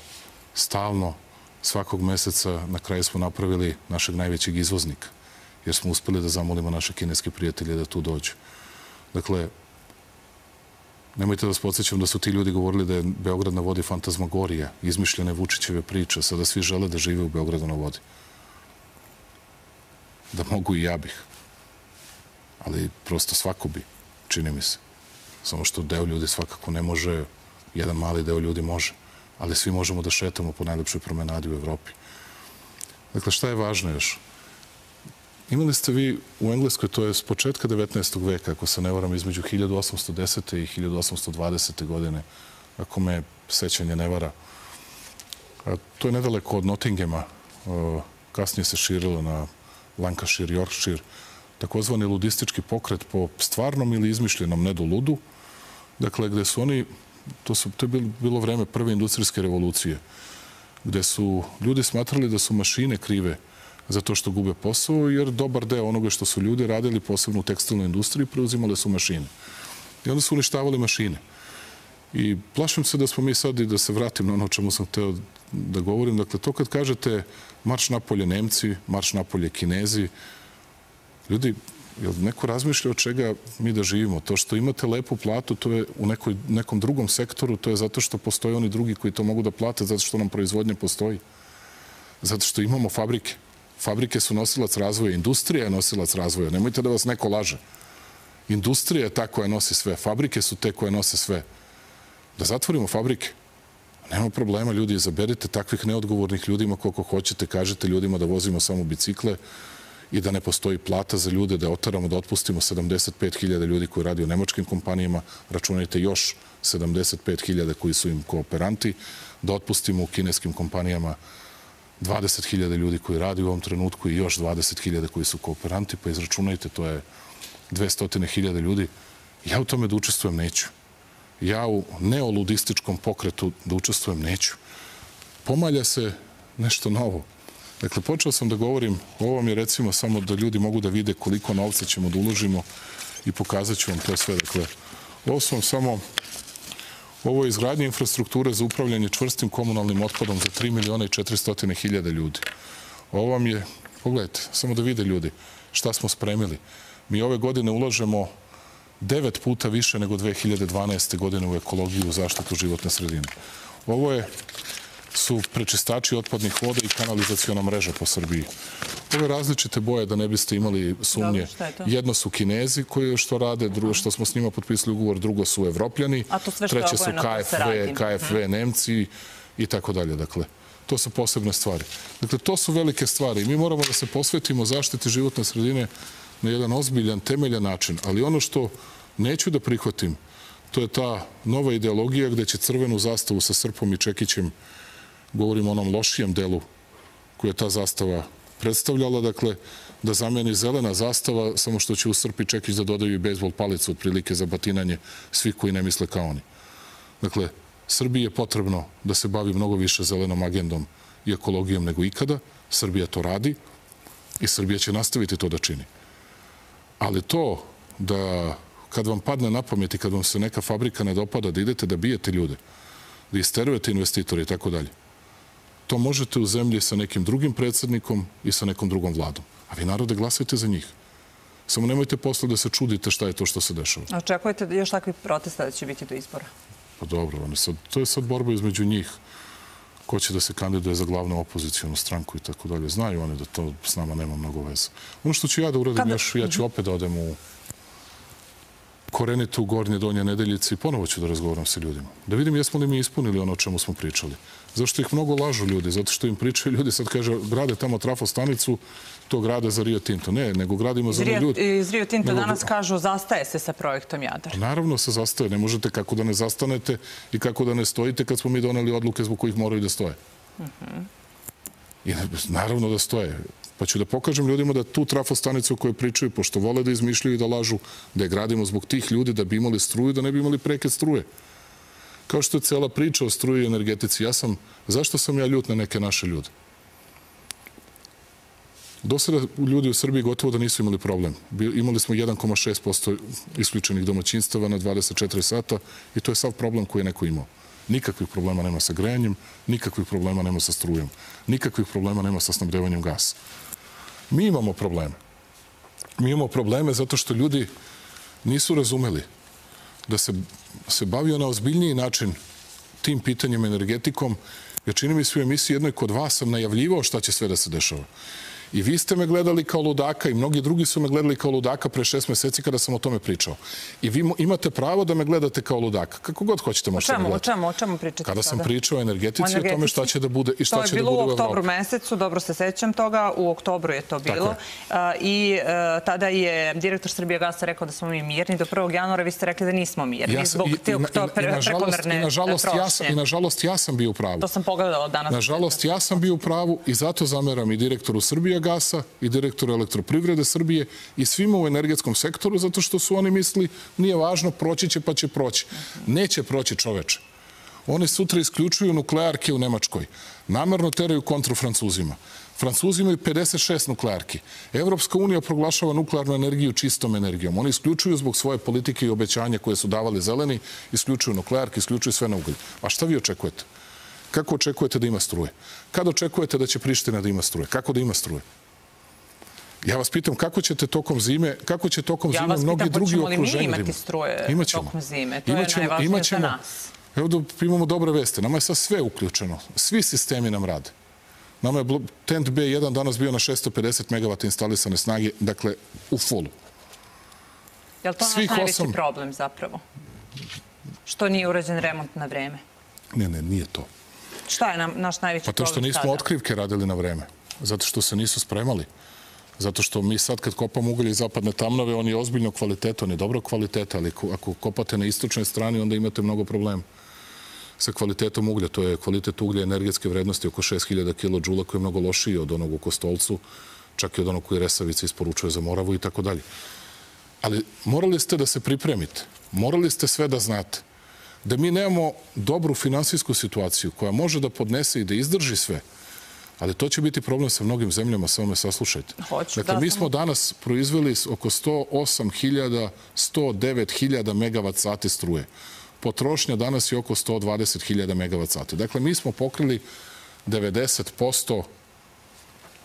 stalno svakog meseca na kraju smo napravili našeg najvećeg izvoznika jer smo uspeli da zamolimo naše kineske prijatelje da tu dođu. Dakle, nemojte da vas podsjećam da su ti ljudi govorili da je Beograd na vodi fantazmagorija, izmišljene Vučićeve priče, sada svi žele da žive u Beogradu na vodi. Da mogu i ja bih. Ali prosto svako bi, čini mi se. Samo što deo ljudi svakako ne može, jedan mali deo ljudi može, ali svi možemo da šetamo po najlepšoj promenadi u Evropi. Dakle, šta je važno još? Imali ste vi u Engleskoj, to je s početka 19. veka, ako se ne varam, između 1810. i 1820. godine, ako me sećanje ne vara. To je nedaleko od Nottinghama, kasnije se širilo na Lancashire, Yorkshire, takozvani ludistički pokret po stvarnom ili izmišljenom nedu ludu, dakle, gde su oni, to, su, to je bilo vreme prve industrijske revolucije, gde su ljudi smatrali da su mašine krive za to što gube posao, jer dobar deo onoga što su ljudi radili, posebno u tekstilnoj industriji, preuzimale su mašine. I onda su uništavali mašine. I plašim se da smo mi sad i da se vratim na ono o čemu sam hteo da govorim. Dakle, to kad kažete marš napolje Nemci, marš napolje Kinezi, ljudi, jel neko razmišlja od čega mi da živimo? To što imate lepu platu, to je u nekoj, nekom drugom sektoru, to je zato što postoje oni drugi koji to mogu da plate, zato što nam proizvodnja postoji. Zato što imamo fabrike. Fabrike su nosilac razvoja, industrija je nosilac razvoja. Nemojte da vas neko laže. Industrija je ta koja nosi sve, fabrike su te koje nose sve. Da zatvorimo fabrike. Nema problema, ljudi, izaberite takvih neodgovornih ljudima koliko hoćete, kažete ljudima da vozimo samo bicikle i da ne postoji plata za ljude, da otaramo, da otpustimo 75.000 ljudi koji radi u nemačkim kompanijama, računajte još 75.000 koji su im kooperanti, da otpustimo u kineskim kompanijama 20.000 ljudi koji radi u ovom trenutku i još 20.000 koji su kooperanti, pa izračunajte, to je 200.000 ljudi. Ja u tome da učestvujem neću. Ja u neoludističkom pokretu da učestvujem neću. Pomalja se nešto novo. Dakle, počeo sam da govorim, ovo vam je recimo samo da ljudi mogu da vide koliko novca ćemo da uložimo i pokazat ću vam to sve. Dakle, ovo su vam samo Ovo je izgradnja infrastrukture za upravljanje čvrstim komunalnim otpadom za 3 miliona i 400 hiljada ljudi. Ovo vam je, pogledajte, samo da vide ljudi šta smo spremili. Mi ove godine ulažemo devet puta više nego 2012. godine u ekologiju u zaštitu životne sredine. Ovo je su prečistači otpadnih voda i kanalizacijona mreža po Srbiji. Ove različite boje, da ne biste imali sumnje, jedno su Kinezi koji što rade, drugo što smo s njima potpisali ugovor, drugo su Evropljani, treće su KFV, KFV mhm. Nemci i tako dalje. Dakle, to su posebne stvari. Dakle, to su velike stvari. Mi moramo da se posvetimo zaštiti životne sredine na jedan ozbiljan, temeljan način. Ali ono što neću da prihvatim, to je ta nova ideologija gde će crvenu zastavu sa srpom i čekićem govorim o onom lošijem delu koje je ta zastava predstavljala, dakle, da zameni zelena zastava, samo što će u Srpi Čekić da dodaju i bejsbol palicu otprilike za batinanje svih koji ne misle kao oni. Dakle, Srbiji je potrebno da se bavi mnogo više zelenom agendom i ekologijom nego ikada. Srbija to radi i Srbija će nastaviti to da čini. Ali to da kad vam padne na pamet i kad vam se neka fabrika ne dopada, da idete da bijete ljude, da isterujete investitore i tako dalje, To možete u zemlji sa nekim drugim predsednikom i sa nekom drugom vladom. A vi narode glasajte za njih. Samo nemojte posle da se čudite šta je to što se dešava. Očekujete još takvih protesta da će biti do izbora? Pa dobro, sad, to je sad borba između njih ko će da se kandiduje za glavnu opozicijonu stranku i tako dalje. Znaju oni da to s nama nema mnogo veze. Ono što ću ja da uradim Kada... još, ja ću opet da odem u korenito u gornje donje nedeljice i ponovo ću da razgovaram sa ljudima. Da vidim jesmo li mi ispunili ono o čemu smo pričali. Zašto ih mnogo lažu ljudi? Zato što im pričaju ljudi, sad kaže, grade tamo trafostanicu, to grade za Rio Tinto. Ne, nego gradimo za ljudi. Iz Rio Tinto nego... danas kažu zastaje se sa projektom Jadar. Naravno se zastaje. Ne možete kako da ne zastanete i kako da ne stojite kad smo mi doneli odluke zbog kojih moraju da stoje. Uh -huh. I naravno da stoje. Pa ću da pokažem ljudima da tu trafostanicu o kojoj pričaju, pošto vole da izmišljaju i da lažu, da je gradimo zbog tih ljudi da bi imali struju, da ne bi imali preke struje. Kao što je cela priča o struji i energetici. Ja sam, zašto sam ja ljut na neke naše ljude? Do sada ljudi u Srbiji gotovo da nisu imali problem. Imali smo 1,6% isključenih domaćinstava na 24 sata i to je sav problem koji je neko imao. Nikakvih problema nema sa grejanjem, nikakvih problema nema sa strujom, nikakvih problema nema sa snabdevanjem gasa. Mi imamo probleme. Mi imamo probleme zato što ljudi nisu razumeli da se, se bavio na ozbiljniji način tim pitanjem energetikom, jer čini mi se u emisiji jednoj kod vas sam najavljivao šta će sve da se dešava. I vi ste me gledali kao ludaka i mnogi drugi su me gledali kao ludaka pre šest meseci kada sam o tome pričao. I vi imate pravo da me gledate kao ludaka. Kako god hoćete možete da me gledate. O čemu, o čemu pričate Kada sam pričao o energetici, o, o tome šta će da bude i šta će da bude u To je bilo u oktobru mesecu, dobro se sećam toga, u oktobru je to bilo. I uh, tada je direktor Srbije Gasa rekao da smo mi mirni. Do 1. januara vi ste rekli da nismo mirni ja sam, zbog te, prekomerne i nažalost, ja sam, I nažalost ja sam bio u pravu. To sam pogledala danas. Nažalost ja sam bio u pravu i zato zameram i direktoru Srbije gasa i direktoru elektroprivrede Srbije i svima u energetskom sektoru, zato što su oni misli nije važno, proći će pa će proći. Neće proći čoveče. Oni sutra isključuju nuklearke u Nemačkoj. Namerno teraju kontru Francuzima. Francuzi imaju 56 nuklearki. Evropska unija proglašava nuklearnu energiju čistom energijom. Oni isključuju zbog svoje politike i obećanja koje su davali zeleni, isključuju nuklearke, isključuju sve na ugalj. A šta vi očekujete? Kako očekujete da ima struje? Kad očekujete da će Priština da ima struje? Kako da ima struje? Ja vas pitam kako ćete tokom zime, kako će tokom zime mnogi drugi okruženji... Ja vas pitam, hoćemo li mi imati struje imaćemo. tokom zime? To imaćemo, je najvažnije imaćemo, za nas. Evo da imamo dobre veste. Nama je sad sve uključeno. Svi sistemi nam rade. Nama je Tent B1 danas bio na 650 MW instalisane snage, dakle, u fullu. Je li to Svih naš najveći osam... problem zapravo? Što nije urađen remont na vreme? Ne, ne, nije to. Šta je nam, naš najveći problem Pa to što nismo tada? otkrivke radili na vreme. Zato što se nisu spremali. Zato što mi sad kad kopamo ugalj iz zapadne tamnove, on je ozbiljno kvaliteta, on je dobro kvaliteta, ali ako kopate na istočnoj strani, onda imate mnogo problema sa kvalitetom uglja. To je kvalitet uglja energetske vrednosti oko 6000 kJ, koji je mnogo lošiji od onog u Kostolcu, čak i od onog koji Resavica isporučuje za Moravu i tako dalje. Ali morali ste da se pripremite. Morali ste sve da znate. Da mi nemamo dobru finansijsku situaciju koja može da podnese i da izdrži sve, Ali to će biti problem sa mnogim zemljama, samo me saslušajte. Hoću, dakle, da mi smo danas proizveli oko 108.000, 109.000 megavat sati struje. Potrošnja danas je oko 120.000 megavat sati. Dakle, mi smo pokrili 90%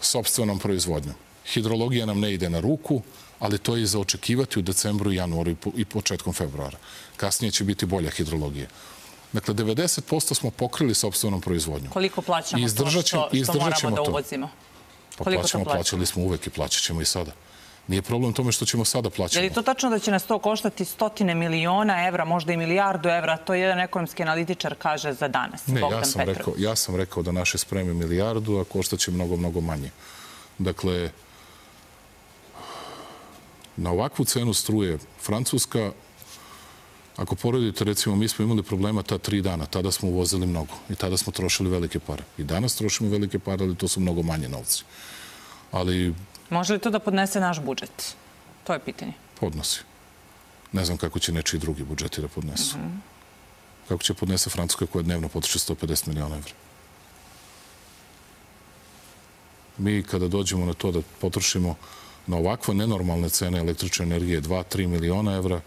sobstvenom proizvodnjom. Hidrologija nam ne ide na ruku, ali to je za očekivati u decembru, januaru i početkom februara. Kasnije će biti bolja hidrologija. Dakle, 90% smo pokrili sobstvenom proizvodnjom. Koliko plaćamo to što, što moramo da uvozimo? Pa Koliko plaćamo, plaćali smo uvek i plaćat ćemo i sada. Nije problem tome što ćemo sada plaćati. Je li to tačno da će nas to koštati stotine miliona evra, možda i milijardu evra? To je jedan ekonomski analitičar kaže za danas. Ne, ja sam, rekao, ja sam rekao da naše spreme milijardu, a koštaće mnogo, mnogo manje. Dakle, na ovakvu cenu struje Francuska Ako poredite, recimo, mi smo imali problema ta tri dana, tada smo uvozili mnogo i tada smo trošili velike pare. I danas trošimo velike pare, ali to su mnogo manje novci. Ali... Može li to da podnese naš budžet? To je pitanje. Podnosi. Ne znam kako će nečiji drugi budžeti da podnesu. Mm -hmm. Kako će podnese Francuska koja dnevno potroši 150 miliona evra. Mi kada dođemo na to da potrošimo na ovakve nenormalne cene električne energije 2-3 miliona evra,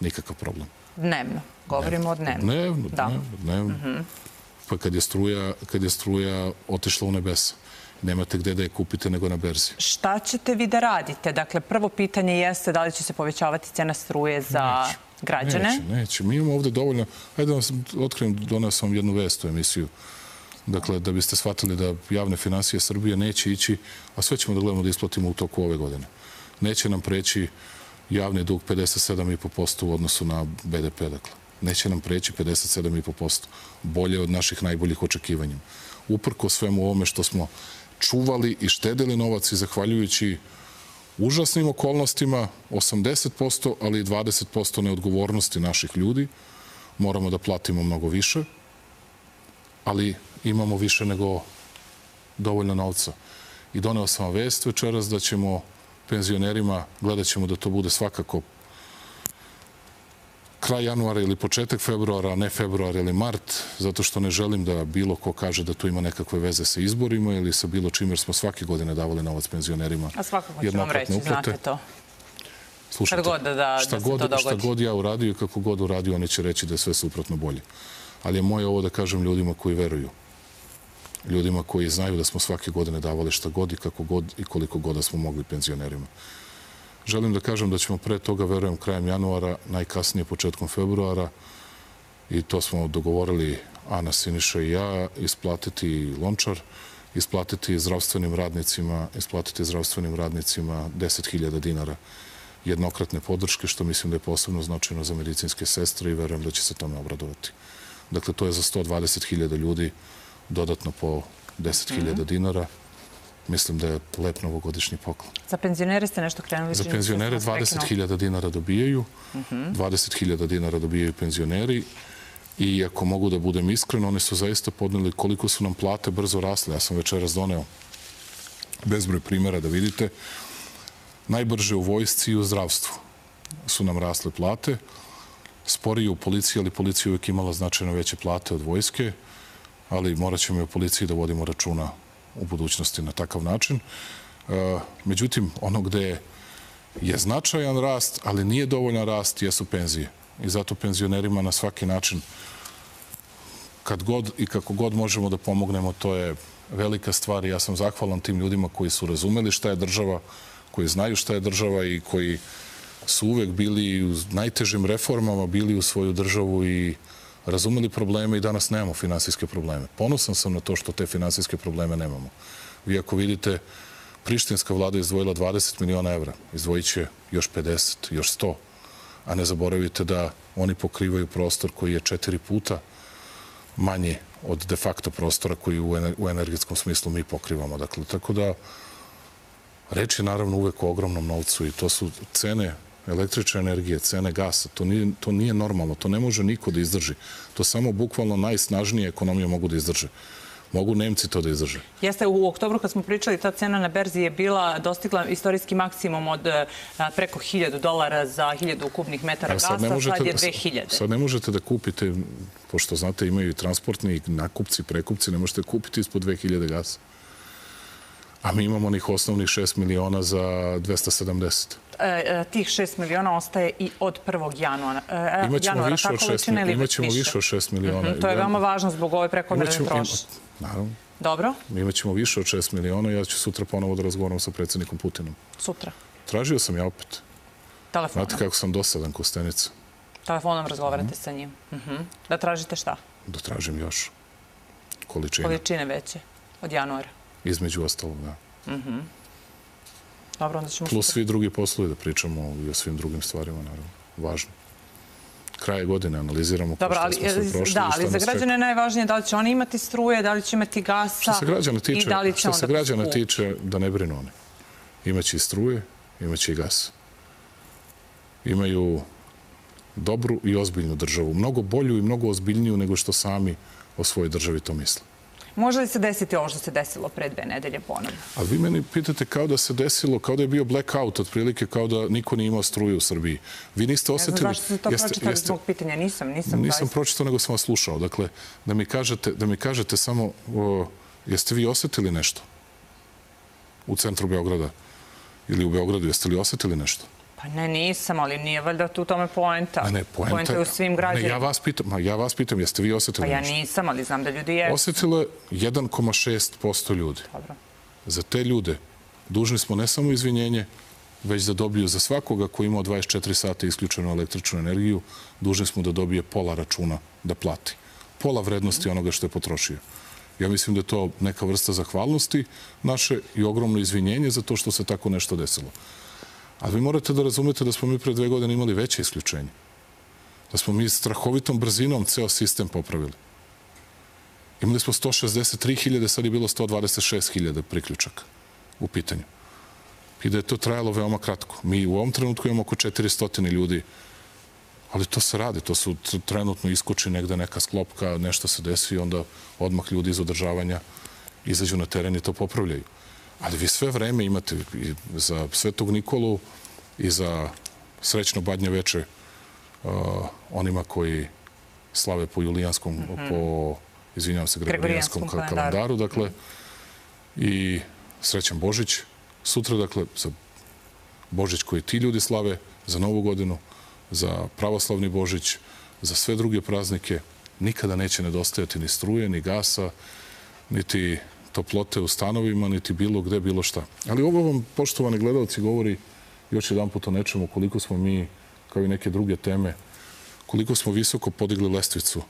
nikakav problem. Dnevno. Govorimo o dnevno. Dnevno, da. dnevno, dnevno. Mm -hmm. Pa kad je, struja, kad je struja otišla u nebesa nemate gde da je kupite nego na berzi. Šta ćete vi da radite? Dakle, prvo pitanje jeste da li će se povećavati cena struje za neće, građane? Neće, neće. Mi imamo ovde dovoljno... Hajde da vam otkrijem, donao sam jednu vest u emisiju. Dakle, da biste shvatili da javne financije Srbije neće ići, a sve ćemo da gledamo da isplatimo u toku ove godine. Neće nam preći javni dug 57,5% u odnosu na BDP, dakle. Neće nam preći 57,5%. Bolje od naših najboljih očekivanja. Uprko svemu ovome što smo čuvali i štedili novac i zahvaljujući užasnim okolnostima, 80%, ali i 20% neodgovornosti naših ljudi, moramo da platimo mnogo više, ali imamo više nego dovoljno novca. i doneo sam vam vest večeras da ćemo penzionerima, gledat ćemo da to bude svakako kraj januara ili početak februara, ne februar ili mart, zato što ne želim da bilo ko kaže da to ima nekakve veze sa izborima ili sa bilo čim, jer smo svake godine davali novac penzionerima. A svakako ću vam reći, znate to. Slušajte, god da, da, šta, god, šta god ja uradio i kako god uradio, oni će reći da je sve suprotno bolje. Ali je moje ovo da kažem ljudima koji veruju. Ljudima koji znaju da smo svake godine davali šta god i kako god i koliko god da smo mogli penzionerima. Želim da kažem da ćemo pre toga, verujem, krajem januara, najkasnije početkom februara, i to smo dogovorili Ana Siniša i ja, isplatiti lončar, isplatiti zdravstvenim radnicima, isplatiti zdravstvenim radnicima 10.000 dinara jednokratne podrške, što mislim da je posebno značajno za medicinske sestre i verujem da će se tome obradovati. Dakle, to je za 120.000 ljudi dodatno po 10.000 mm -hmm. dinara mislim da je lep novogodišnji poklon. Za penzionere ste nešto krenuli? Za penzionere 20.000 dinara dobijaju, uh -huh. 20.000 dinara dobijaju penzioneri i ako mogu da budem iskren, one su zaista podneli koliko su nam plate brzo rasle. Ja sam večeras doneo bezbroj primjera da vidite. Najbrže u vojsci i u zdravstvu su nam rasle plate. Sporije u policiji, ali policija uvijek imala značajno veće plate od vojske, ali morat ćemo i u policiji da vodimo računa u budućnosti na takav način. E, međutim, ono gde je značajan rast, ali nije dovoljan rast, jesu penzije. I zato penzionerima na svaki način, kad god i kako god možemo da pomognemo, to je velika stvar i ja sam zahvalan tim ljudima koji su razumeli šta je država, koji znaju šta je država i koji su uvek bili u najtežim reformama, bili u svoju državu i razumeli probleme i danas nemamo finansijske probleme. Ponosan sam na to što te finansijske probleme nemamo. Vi ako vidite, Prištinska vlada izdvojila 20 miliona evra, izdvojit će još 50, još 100, a ne zaboravite da oni pokrivaju prostor koji je četiri puta manji od de facto prostora koji u energetskom smislu mi pokrivamo. Dakle, tako da reč je naravno uvek o ogromnom novcu i to su cene električne energije, cene gasa, to nije, to nije normalno, to ne može niko da izdrži. To samo bukvalno najsnažnije ekonomije mogu da izdrže. Mogu Nemci to da izdrže. Jeste, u oktobru kad smo pričali, ta cena na berzi je bila dostigla istorijski maksimum od a, preko 1000 dolara za 1000 kubnih metara gasa, sad, ne možete, sad je 2000. Da- sad ne možete da kupite, pošto znate imaju i transportni nakupci, prekupci, ne možete kupiti ispod 2000 gasa. A mi imamo onih osnovnih 6 miliona za 270. E, e, tih 6 miliona ostaje i od 1. januara. E, imaćemo januara, više od 6 miliona. Imaćemo više od 6 miliona. Mm -hmm, to je veoma važno zbog ove prekomerne troše. Naravno. Dobro. Mi imaćemo više od 6 miliona. Ja ću sutra ponovo da razgovaram sa predsednikom Putinom. Sutra? Tražio sam ja opet. Telefonom? Znate kako sam dosadan kostenica. Telefonom razgovarate mm -hmm. sa njim. Mm -hmm. Da tražite šta? Da tražim još količine. Količine veće od januara? Između ostalog, da. -hmm. Dobro, onda ćemo... Plus svi drugi poslovi da pričamo i o svim drugim stvarima, naravno. Važno. Kraje godine analiziramo Dobro, ali, prošli, da, ali za građane je najvažnije da li će oni imati struje, da li će imati gasa što se građana tiče, i da li će Što se građana tiče, da ne brinu oni. Imaće i struje, imaće i gas. Imaju dobru i ozbiljnu državu. Mnogo bolju i mnogo ozbiljniju nego što sami o svojoj državi to misle. Može li se desiti ovo što se desilo pre dve nedelje ponovno? A vi meni pitate kao da se desilo, kao da je bio blackout, otprilike kao da niko nije imao struje u Srbiji. Vi niste osetili... Ne znam zašto ste to jeste, pročitali jeste, zbog pitanja. Nisam, nisam. Nisam pročitao, nego sam vas slušao. Dakle, da mi kažete, da mi kažete samo, o, jeste vi osetili nešto u centru Beograda ili u Beogradu, jeste li osetili nešto? Pa ne, nisam, ali nije valjda tu tome poenta. A ne, poenta, poenta je u svim građanima. Ja vas pitam, ma ja vas pitam, jeste vi osetili Pa ja nešto? nisam, ali znam da ljudi je. Osetilo 1,6% ljudi. Dobro. Za te ljude dužni smo ne samo izvinjenje, već da dobiju za svakoga koji imao 24 sata isključenu električnu energiju, dužni smo da dobije pola računa da plati. Pola vrednosti onoga što je potrošio. Ja mislim da je to neka vrsta zahvalnosti naše i ogromno izvinjenje za to što se tako nešto desilo. A vi morate da razumete da smo mi pre dve godine imali veće isključenje. Da smo mi strahovitom brzinom ceo sistem popravili. Imali smo 163.000, sad je bilo 126.000 priključaka u pitanju. I da je to trajalo veoma kratko. Mi u ovom trenutku imamo oko 400 ljudi, ali to se radi. To su trenutno iskoči negde neka sklopka, nešto se desi i onda odmah ljudi iz održavanja izađu na teren i to popravljaju Ali vi sve vreme imate i za Svetog Nikolu i za srećno badnje veče uh, onima koji slave po julijanskom, mm -hmm. po, izvinjavam se, gregorijanskom kalendaru. kalendaru. Dakle, i srećan Božić. Sutra, dakle, za Božić koji ti ljudi slave, za Novu godinu, za pravoslavni Božić, za sve druge praznike, nikada neće nedostajati ni struje, ni gasa, niti toplote u stanovima, niti bilo gde, bilo šta. Ali ovo vam, poštovani gledalci, govori još jedan put o nečemu koliko smo mi, kao i neke druge teme, koliko smo visoko podigli lestvicu.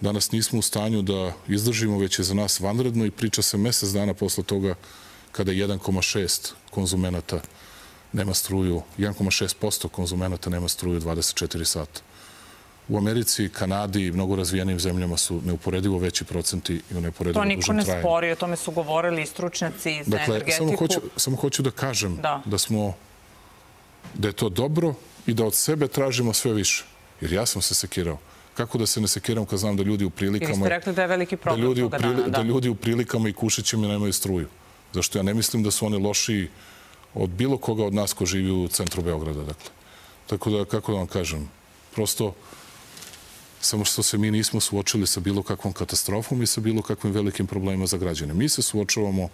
Danas nismo u stanju da izdržimo, već je za nas vanredno i priča se mesec dana posle toga kada 1,6 konzumenata nema struju, 1,6% konzumenata nema struju 24 sata. U Americi, Kanadi i mnogo razvijenim zemljama su neuporedivo veći procenti i u neuporedivo dužem trajanju. To niko ne spori, o tome su govorili stručnjaci za dakle, energetiku. Samo hoću, samo hoću da kažem da. da smo da je to dobro i da od sebe tražimo sve više. Jer ja sam se sekirao. Kako da se ne sekiram kad znam da ljudi u prilikama... Ili ste rekli da je veliki problem da ljudi, toga prili, dana, da. da ljudi u prilikama i kušićima nemaju struju. Zašto ja ne mislim da su oni lošiji od bilo koga od nas ko živi u centru Beograda. Dakle. Tako da, kako da vam kažem, prosto samo što se mi nismo suočili sa bilo kakvom katastrofom i sa bilo kakvim velikim problemima za građane. Mi se suočavamo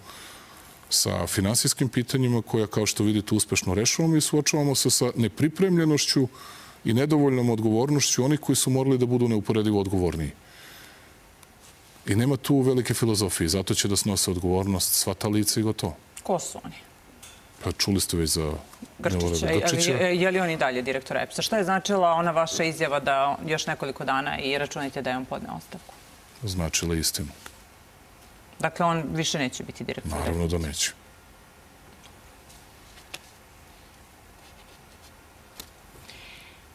sa finansijskim pitanjima koja, kao što vidite, uspešno rešavamo i suočavamo se sa nepripremljenošću i nedovoljnom odgovornošću onih koji su morali da budu neuporedivo odgovorniji. I nema tu velike filozofije, zato će da snose odgovornost sva ta lica i gotovo. Ko su oni? Pa čuli ste već za Grčića. Grčića. Je, je li on i dalje direktor EPS-a? Šta je značila ona vaša izjava da još nekoliko dana i računajte da je on podne ostavku? Značila istinu. Dakle, on više neće biti direktor EPS-a? Naravno da neće.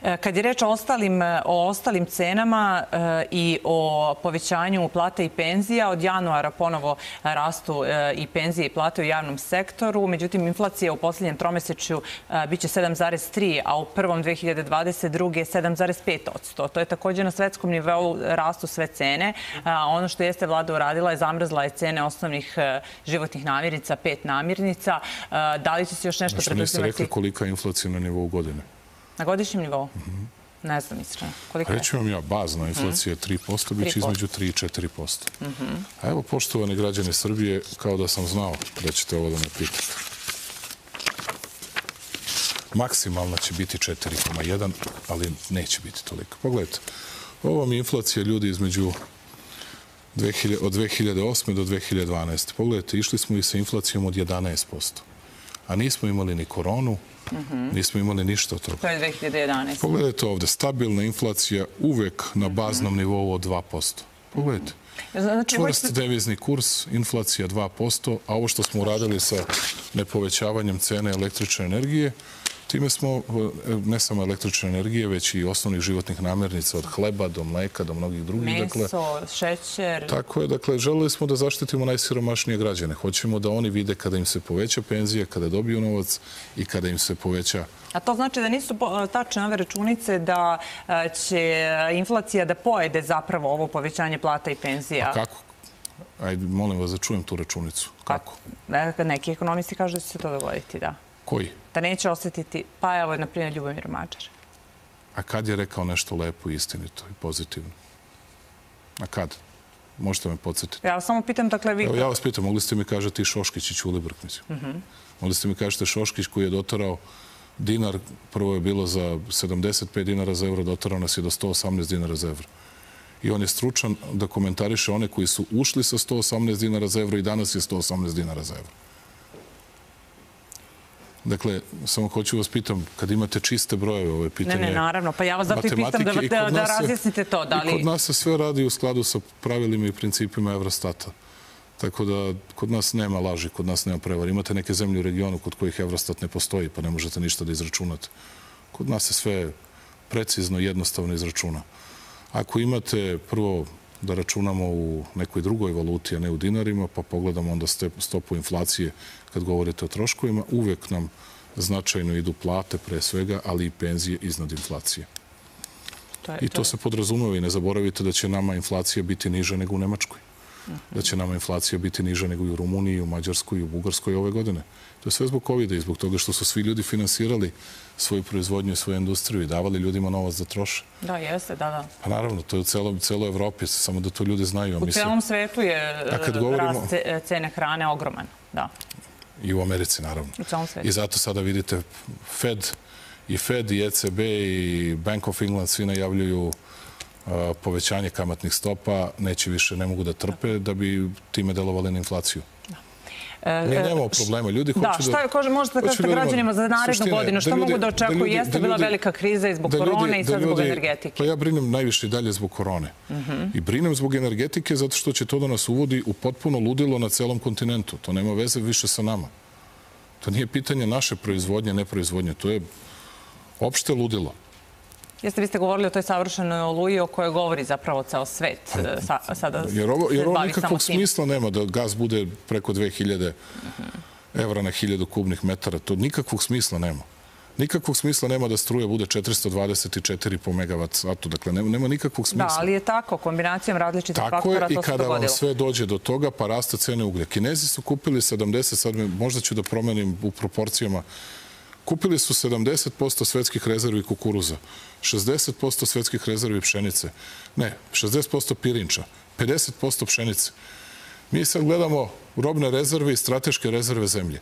Kad je reč o ostalim, o ostalim cenama e, i o povećanju plata i penzija, od januara ponovo rastu e, i penzije i plate u javnom sektoru. Međutim, inflacija u posljednjem tromesečju e, biće 7,3, a u prvom 2022. 7,5 To je takođe na svetskom nivou rastu sve cene. Ono što jeste vlada uradila je zamrzla je cene osnovnih životnih namirnica, pet namirnica. Da li će se još nešto preduzimati? Što niste rekli kolika je inflacija na nivou godine? Na godišnjem nivou? Mm -hmm. Ne znam iskreno. Koliko? Reći vam ja, bazna inflacija je 3%, bit će između 3 i 4%. Mm -hmm. A evo, poštovani građani Srbije, kao da sam znao da ćete ovo da me pitate. Maksimalna će biti 4,1, ali neće biti toliko. Pogledajte, ovo mi je inflacija ljudi između 2000, od 2008. do 2012. Pogledajte, išli smo i sa inflacijom od 11%. A nismo imali ni koronu, -hmm. Nismo imali ništa od toga. To je 2011. Pogledajte ovde, stabilna inflacija uvek na baznom nivou od 2%. Pogledajte. Znači, Čvrst devizni kurs, inflacija 2%, a ovo što smo uradili sa nepovećavanjem cene električne energije, Time smo, ne samo električne energije, već i osnovnih životnih namirnica od hleba do mleka do mnogih drugih. Meso, dakle, šećer. Tako je, dakle, želeli smo da zaštitimo najsiromašnije građane. Hoćemo da oni vide kada im se poveća penzija, kada dobiju novac i kada im se poveća A to znači da nisu tačne ove računice da će inflacija da pojede zapravo ovo povećanje plata i penzija? A kako? Ajde, molim vas da čujem tu računicu. Kako? Neki ekonomisti kažu da će se to dogoditi, da. Koji? Da neće osetiti, pa evo, na primjer, Ljubomir Mađar. A kad je rekao nešto lepo istinito i pozitivno? A kad? Možete me podsjetiti. Ja vas samo pitam, dakle, vi... Evo, ja vas pitam, mogli ste mi kažete i Šoškić i mislim. Uh mhm. -huh. Mogli ste mi kažete Šoškić koji je dotarao dinar, prvo je bilo za 75 dinara za euro, dotarao nas je do 118 dinara za euro. I on je stručan da komentariše one koji su ušli sa 118 dinara za euro i danas je 118 dinara za euro. Dakle, samo hoću vas pitam, kad imate čiste brojeve ove pitanje... Ne, ne, naravno. Pa ja vas zato i pitam da, da, da razjasnite to. Da li... I kod nas se sve radi u skladu sa pravilima i principima Evrostata. Tako da kod nas nema laži, kod nas nema prevar. Imate neke zemlje u regionu kod kojih Evrostat ne postoji, pa ne možete ništa da izračunate. Kod nas se sve precizno, jednostavno izračuna. Ako imate prvo da računamo u nekoj drugoj valuti, a ne u dinarima, pa pogledamo onda stopu inflacije kad govorite o troškovima, uvek nam značajno idu plate pre svega, ali i penzije iznad inflacije. To je, I to, to se podrazumeva i ne zaboravite da će nama inflacija biti niža nego u Nemačkoj. Da će nama inflacija biti niža nego i u Rumuniji, u Mađarskoj i u Bugarskoj ove godine. To je sve zbog covid i zbog toga što su svi ljudi finansirali svoju proizvodnju i svoju industriju i davali ljudima novac da troše. Da, jeste, da, da. Pa naravno, to je u celoj, celoj Evropi, samo da to ljudi znaju. U celom svetu je kad govorimo... rast cene hrane ogroman, da. I u Americi, naravno. U celom svetu. I zato sada vidite Fed i Fed i ECB i Bank of England svi najavljuju povećanje kamatnih stopa, neće više, ne mogu da trpe da bi time delovali na inflaciju. Da. Mi nemamo problema. Ljudi hoću da... Da, šta je, možete da kažete građanima za narednu godinu? Šta mogu da očekuju? Jeste bila velika kriza i zbog korone i sad zbog energetike. Pa ja brinem najviše dalje zbog korone. I brinem zbog energetike zato što će to da nas uvodi u potpuno ludilo na celom kontinentu. To nema veze više sa nama. To nije pitanje naše proizvodnje, ne proizvodnje. To je opšte ludilo. Jeste, vi ste govorili o toj savršenoj oluji o kojoj govori zapravo ceo svet. E, sa, sada jer ovo, jer ovo nikakvog smisla nema da gaz bude preko 2000 evra na 1000 kubnih metara. To nikakvog smisla nema. Nikakvog smisla nema da struja bude 424 po megavat satu. Dakle, nema, nema nikakvog smisla. Da, ali je tako, kombinacijom različitih tako faktora to se dogodilo. Tako je i kada vam sve dođe do toga, pa raste cene uglja. Kinezi su kupili 70, sad možda ću da promenim u proporcijama, kupili su 70% svetskih rezervi kukuruza, 60% svetskih rezervi pšenice, ne, 60% pirinča, 50% pšenice. Mi sad gledamo robne rezerve i strateške rezerve zemlje.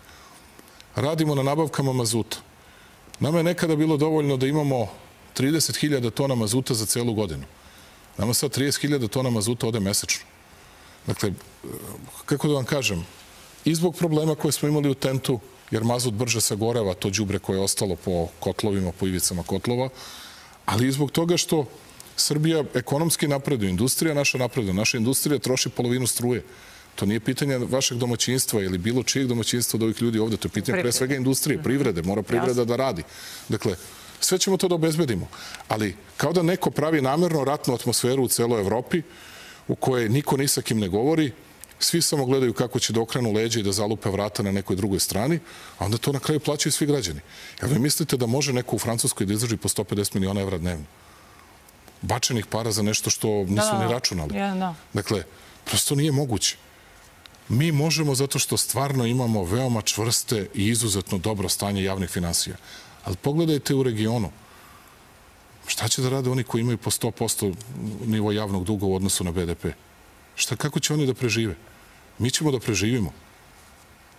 Radimo na nabavkama mazuta. Nama je nekada bilo dovoljno da imamo 30.000 tona mazuta za celu godinu. Nama sad 30.000 tona mazuta ode mesečno. Dakle, kako da vam kažem, i zbog problema koje smo imali u tentu, jer mazut brže sagoreva to đubre koje je ostalo po kotlovima, po ivicama kotlova, ali i zbog toga što Srbija ekonomski napreduje, industrija naša napreduje, naša industrija troši polovinu struje. To nije pitanje vašeg domaćinstva ili bilo čijeg domaćinstva od ovih ljudi ovde, to je pitanje pre svega industrije, mhm. privrede, mora privreda da radi. Dakle, sve ćemo to da obezbedimo. Ali kao da neko pravi namerno ratnu atmosferu u celoj Evropi, u kojoj niko ni sa kim ne govori, svi samo gledaju kako će da okrenu leđe i da zalupe vrata na nekoj drugoj strani, a onda to na kraju plaćaju svi građani. Jel vi mislite da može neko u Francuskoj da izdrži po 150 miliona evra dnevno? Bačenih para za nešto što nisu da, ni da. računali. Da. Dakle, prosto nije moguće. Mi možemo zato što stvarno imamo veoma čvrste i izuzetno dobro stanje javnih finansija. Ali pogledajte u regionu. Šta će da rade oni koji imaju po 100% nivo javnog duga u odnosu na BDP? Šta, kako će oni da prežive? Mi ćemo da preživimo.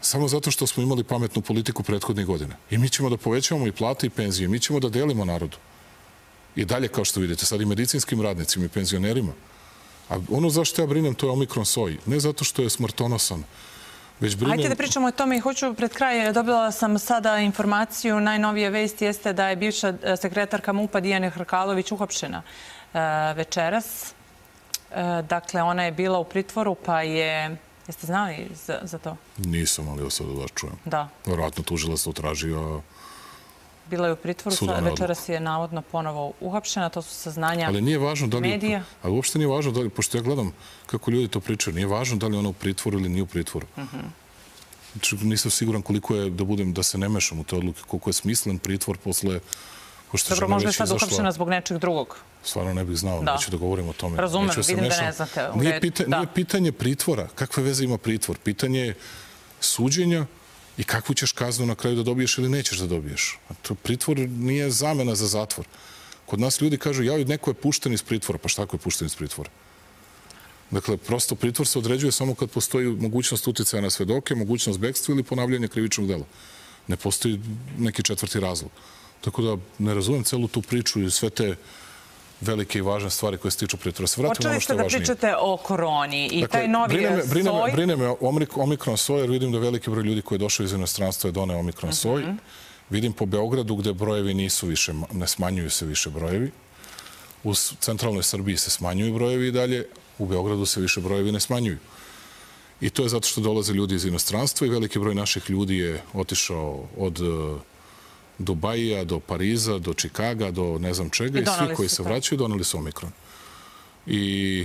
Samo zato što smo imali pametnu politiku prethodnih godina. I mi ćemo da povećavamo i plate i penzije. Mi ćemo da delimo narodu. I dalje, kao što vidite, sad i medicinskim radnicima i penzionerima. A ono zašto ja brinem, to je omikron soji. Ne zato što je smrtonosan, već brinem... Hajde da pričamo o tome i hoću pred kraj. Dobila sam sada informaciju, najnovije vesti jeste da je bivša e, sekretarka MUPA Dijane Hrkalović uhopšena e, večeras. E, dakle, ona je bila u pritvoru, pa je Jeste znali za, za to? Nisam, ali sad da vas čujem. Da. Vjerojatno tužilac to traži, a bila je u pritvoru, večeras je navodno ponovo uhapšena, to su saznanja ali nije važno da li, medija. Ali uopšte nije važno da li, pošto ja gledam kako ljudi to pričaju, nije važno da li ona u pritvoru ili nije u pritvoru. Uh mhm. -huh. Znači, nisam siguran koliko je, da budem, da se ne mešam u te odluke, koliko je smislen pritvor posle Pošto Dobro, možda je sad uhapšena zbog nečeg drugog. Stvarno ne bih znao, da. neću da govorim o tome. Razumem, da vidim da ne znate. Nije, pita, da. nije pitanje pritvora. Kakve veze ima pritvor? Pitanje je suđenja i kakvu ćeš kaznu na kraju da dobiješ ili nećeš da dobiješ. A to pritvor nije zamena za zatvor. Kod nas ljudi kažu, ja, neko je pušten iz pritvora. Pa šta ako je pušten iz pritvora? Dakle, prosto pritvor se određuje samo kad postoji mogućnost uticaja na svedoke, mogućnost bekstva ili ponavljanja krivičnog dela. Ne postoji neki četvrti razlog. Tako da ne razumem celu tu priču i sve te velike i važne stvari koje se tiču pritvora. Se vratimo ono što je važnije. Počeli ste da pričate o koroni i dakle, taj novi brine me, brine soj. Me, brine me omikron soj, jer vidim da veliki broj ljudi koji je došao iz inostranstva je doneo omikron uh -huh. soj. Vidim po Beogradu gde brojevi nisu više, ne smanjuju se više brojevi. U centralnoj Srbiji se smanjuju brojevi i dalje. U Beogradu se više brojevi ne smanjuju. I to je zato što dolaze ljudi iz inostranstva i veliki broj naših ljudi je otišao od Dubajija, do Pariza, do Čikaga, do ne znam čega i, i svi koji se vraćaju doneli su omikron. I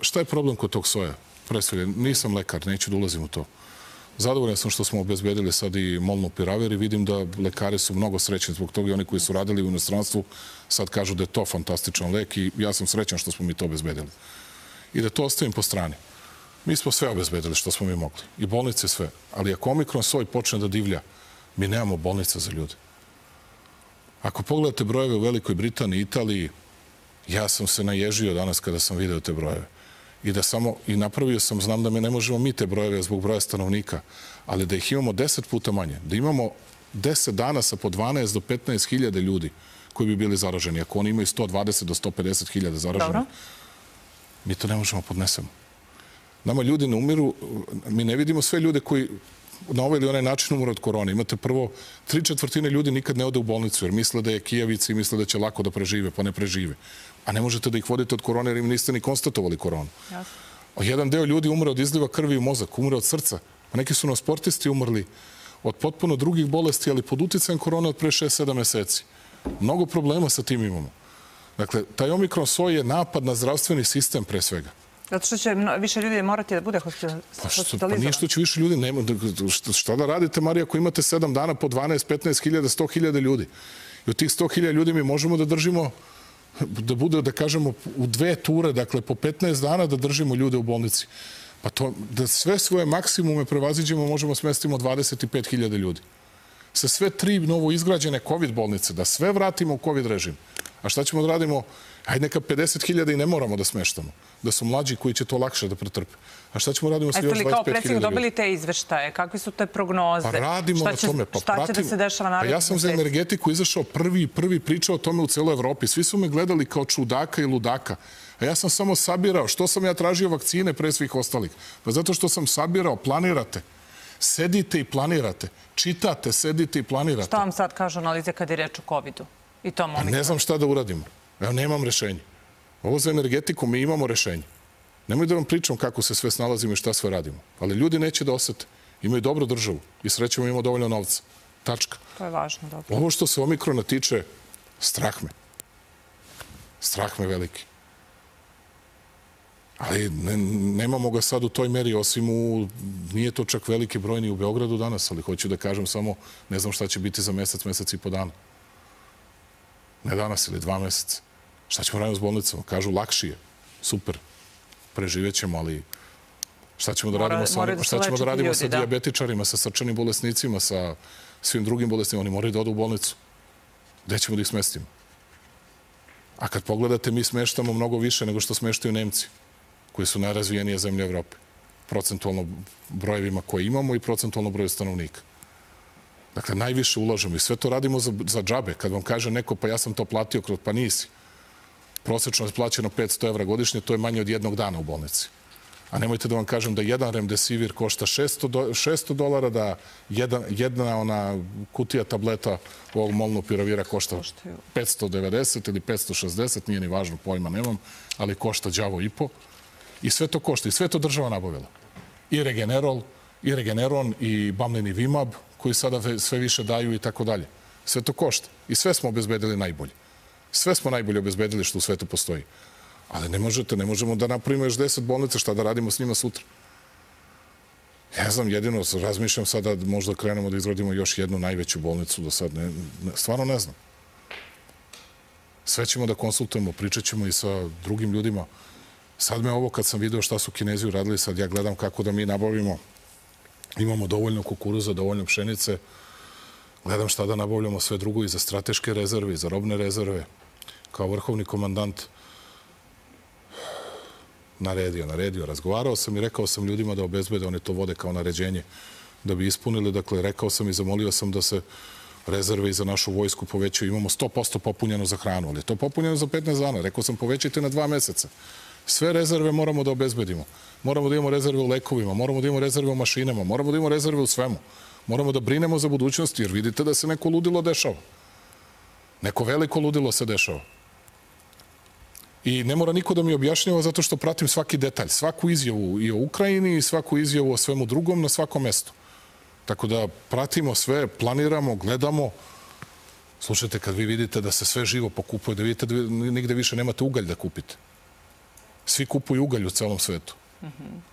šta je problem kod tog soja? Pre svega, nisam lekar, neću da ulazim u to. Zadovoljan sam što smo obezbedili sad i molnu piraver i vidim da lekari su mnogo srećni zbog toga i oni koji su radili u inostranstvu sad kažu da je to fantastičan lek i ja sam srećan što smo mi to obezbedili. I da to ostavim po strani. Mi smo sve obezbedili što smo mi mogli. I bolnice sve. Ali ako omikron soj počne da divlja, mi nemamo bolnica za ljude. Ako pogledate brojeve u Velikoj Britaniji, Italiji, ja sam se naježio danas kada sam video te brojeve. I da samo, i napravio sam, znam da mi ne možemo mi te brojeve zbog broja stanovnika, ali da ih imamo deset puta manje, da imamo 10 dana sa po 12 do 15 hiljada ljudi koji bi bili zaraženi. Ako oni imaju 120 do 150 hiljada zaraženi, Dobro. mi to ne možemo podnesemo. Nama ljudi ne umiru, mi ne vidimo sve ljude koji na ovaj ili onaj način umre od korone. Imate prvo, tri četvrtine ljudi nikad ne ode u bolnicu, jer misle da je kijavica i misle da će lako da prežive, pa ne prežive. A ne možete da ih vodite od korone, jer im niste ni konstatovali koronu. Jedan deo ljudi umre od izliva krvi u mozak, umre od srca. A neki su na sportisti umrli od potpuno drugih bolesti, ali pod uticajem korona od pre 6-7 meseci. Mnogo problema sa tim imamo. Dakle, taj omikron soj je napad na zdravstveni sistem pre svega. Zato što će više ljudi morati da bude hospitalizovan. Pa, pa nije što će više ljudi, nema, šta da radite, Marija, ako imate 7 dana po 12, 15 hiljada, 100 hiljada ljudi. I od tih 100 hiljada ljudi mi možemo da držimo da bude, da kažemo, u dve ture, dakle, po 15 dana da držimo ljude u bolnici. Pa to, da sve svoje maksimume prevaziđemo, možemo smestimo 25.000 ljudi. Sa sve tri novo izgrađene COVID bolnice, da sve vratimo u COVID režim. A šta ćemo da radimo? Hajde neka 50.000 i ne moramo da smeštamo. Da su mlađi koji će to lakše da pretrpe. A šta ćemo radimo sa još 25.000 ljudi? kao predsjednik dobili te izveštaje? Kakve su te prognoze? Pa radimo šta će, na tome. Pa šta će da se dešava narednih Pa ja sam za energetiku izašao prvi, prvi pričao o tome u celoj Evropi. Svi su me gledali kao čudaka i ludaka. A ja sam samo sabirao. Što sam ja tražio vakcine pre svih ostalih? Pa zato što sam sabirao, planirate. Sedite i planirate. Čitate, sedite i planirate. Šta vam sad kažu analize kad je reč o COVID-u? I pa ne znam šta da uradimo. Ja nemam rešenje. Ovo za energetiku mi imamo rešenje. Nemoj da vam pričam kako se sve snalazimo i šta sve radimo. Ali ljudi neće da osete. Imaju dobru državu i srećemo imamo dovoljno novca. Tačka. To je važno, dobro. Ovo što se omikrona tiče, strah me. Strah me veliki. Ali ne, nemamo ga sad u toj meri, osim u, nije to čak veliki broj ni u Beogradu danas, ali hoću da kažem samo, ne znam šta će biti za mesec, mesec i po dana. Ne danas ili dva meseca. Šta ćemo raditi s bolnicama? Kažu, lakšije. Super. Preživet ćemo, ali šta ćemo da radimo sa, da šta ćemo da radimo ljudi, sa da. diabetičarima, sa srčanim bolesnicima, sa svim drugim bolesnicima? Oni moraju da odu u bolnicu. Gde ćemo da ih smestimo? A kad pogledate, mi smeštamo mnogo više nego što smeštaju Nemci koji su najrazvijenije zemlje Evrope. Procentualno brojevima koje imamo i procentualno broju stanovnika. Dakle, najviše ulažemo i sve to radimo za, za džabe. Kad vam kaže neko, pa ja sam to platio kroz, pa nisi. Prosečno je plaćeno 500 evra godišnje, to je manje od jednog dana u bolnici. A nemojte da vam kažem da jedan remdesivir košta 600, do, 600 dolara, da jedan, jedna ona kutija tableta ovog molnupiravira košta 590 ili 560, nije ni važno, pojma nemam, ali košta đavo i po. I sve to košta. I sve to država nabavila. I Regenerol, i Regeneron, i Bamlini Vimab, koji sada sve više daju i tako dalje. Sve to košta. I sve smo obezbedili najbolje. Sve smo najbolje obezbedili što u svetu postoji. Ali ne možete, ne možemo da napravimo još deset bolnica, šta da radimo s njima sutra. Ja znam, jedino razmišljam sada da možda krenemo da izgradimo još jednu najveću bolnicu do sad. Ne, ne, stvarno ne znam. Sve ćemo da konsultujemo, pričat ćemo i sa drugim ljudima. Sad me ovo, kad sam video šta su Kinezi uradili, sad ja gledam kako da mi nabavimo. Imamo dovoljno kukuruza, dovoljno pšenice. Gledam šta da nabavljamo sve drugo i za strateške rezerve, i za robne rezerve. Kao vrhovni komandant naredio, naredio, razgovarao sam i rekao sam ljudima da obezbede, one to vode kao naređenje, da bi ispunili. Dakle, rekao sam i zamolio sam da se rezerve i za našu vojsku povećaju. Imamo 100% popunjeno za hranu, ali je to popunjeno za 15 dana. Rekao sam povećajte na dva meseca. Sve rezerve moramo da obezbedimo. Moramo da imamo rezerve u lekovima, moramo da imamo rezerve u mašinama, moramo da imamo rezerve u svemu. Moramo da brinemo za budućnost, jer vidite da se neko ludilo dešava. Neko veliko ludilo se dešava. I ne mora niko da mi objašnjava zato što pratim svaki detalj, svaku izjavu i o Ukrajini i svaku izjavu o svemu drugom na svakom mestu. Tako da pratimo sve, planiramo, gledamo. Slušajte, kad vi vidite da se sve živo pokupuje, da vidite da nigde više nemate ugalj da kupite. Svi kupuju ugalj u celom svetu. Mm -hmm.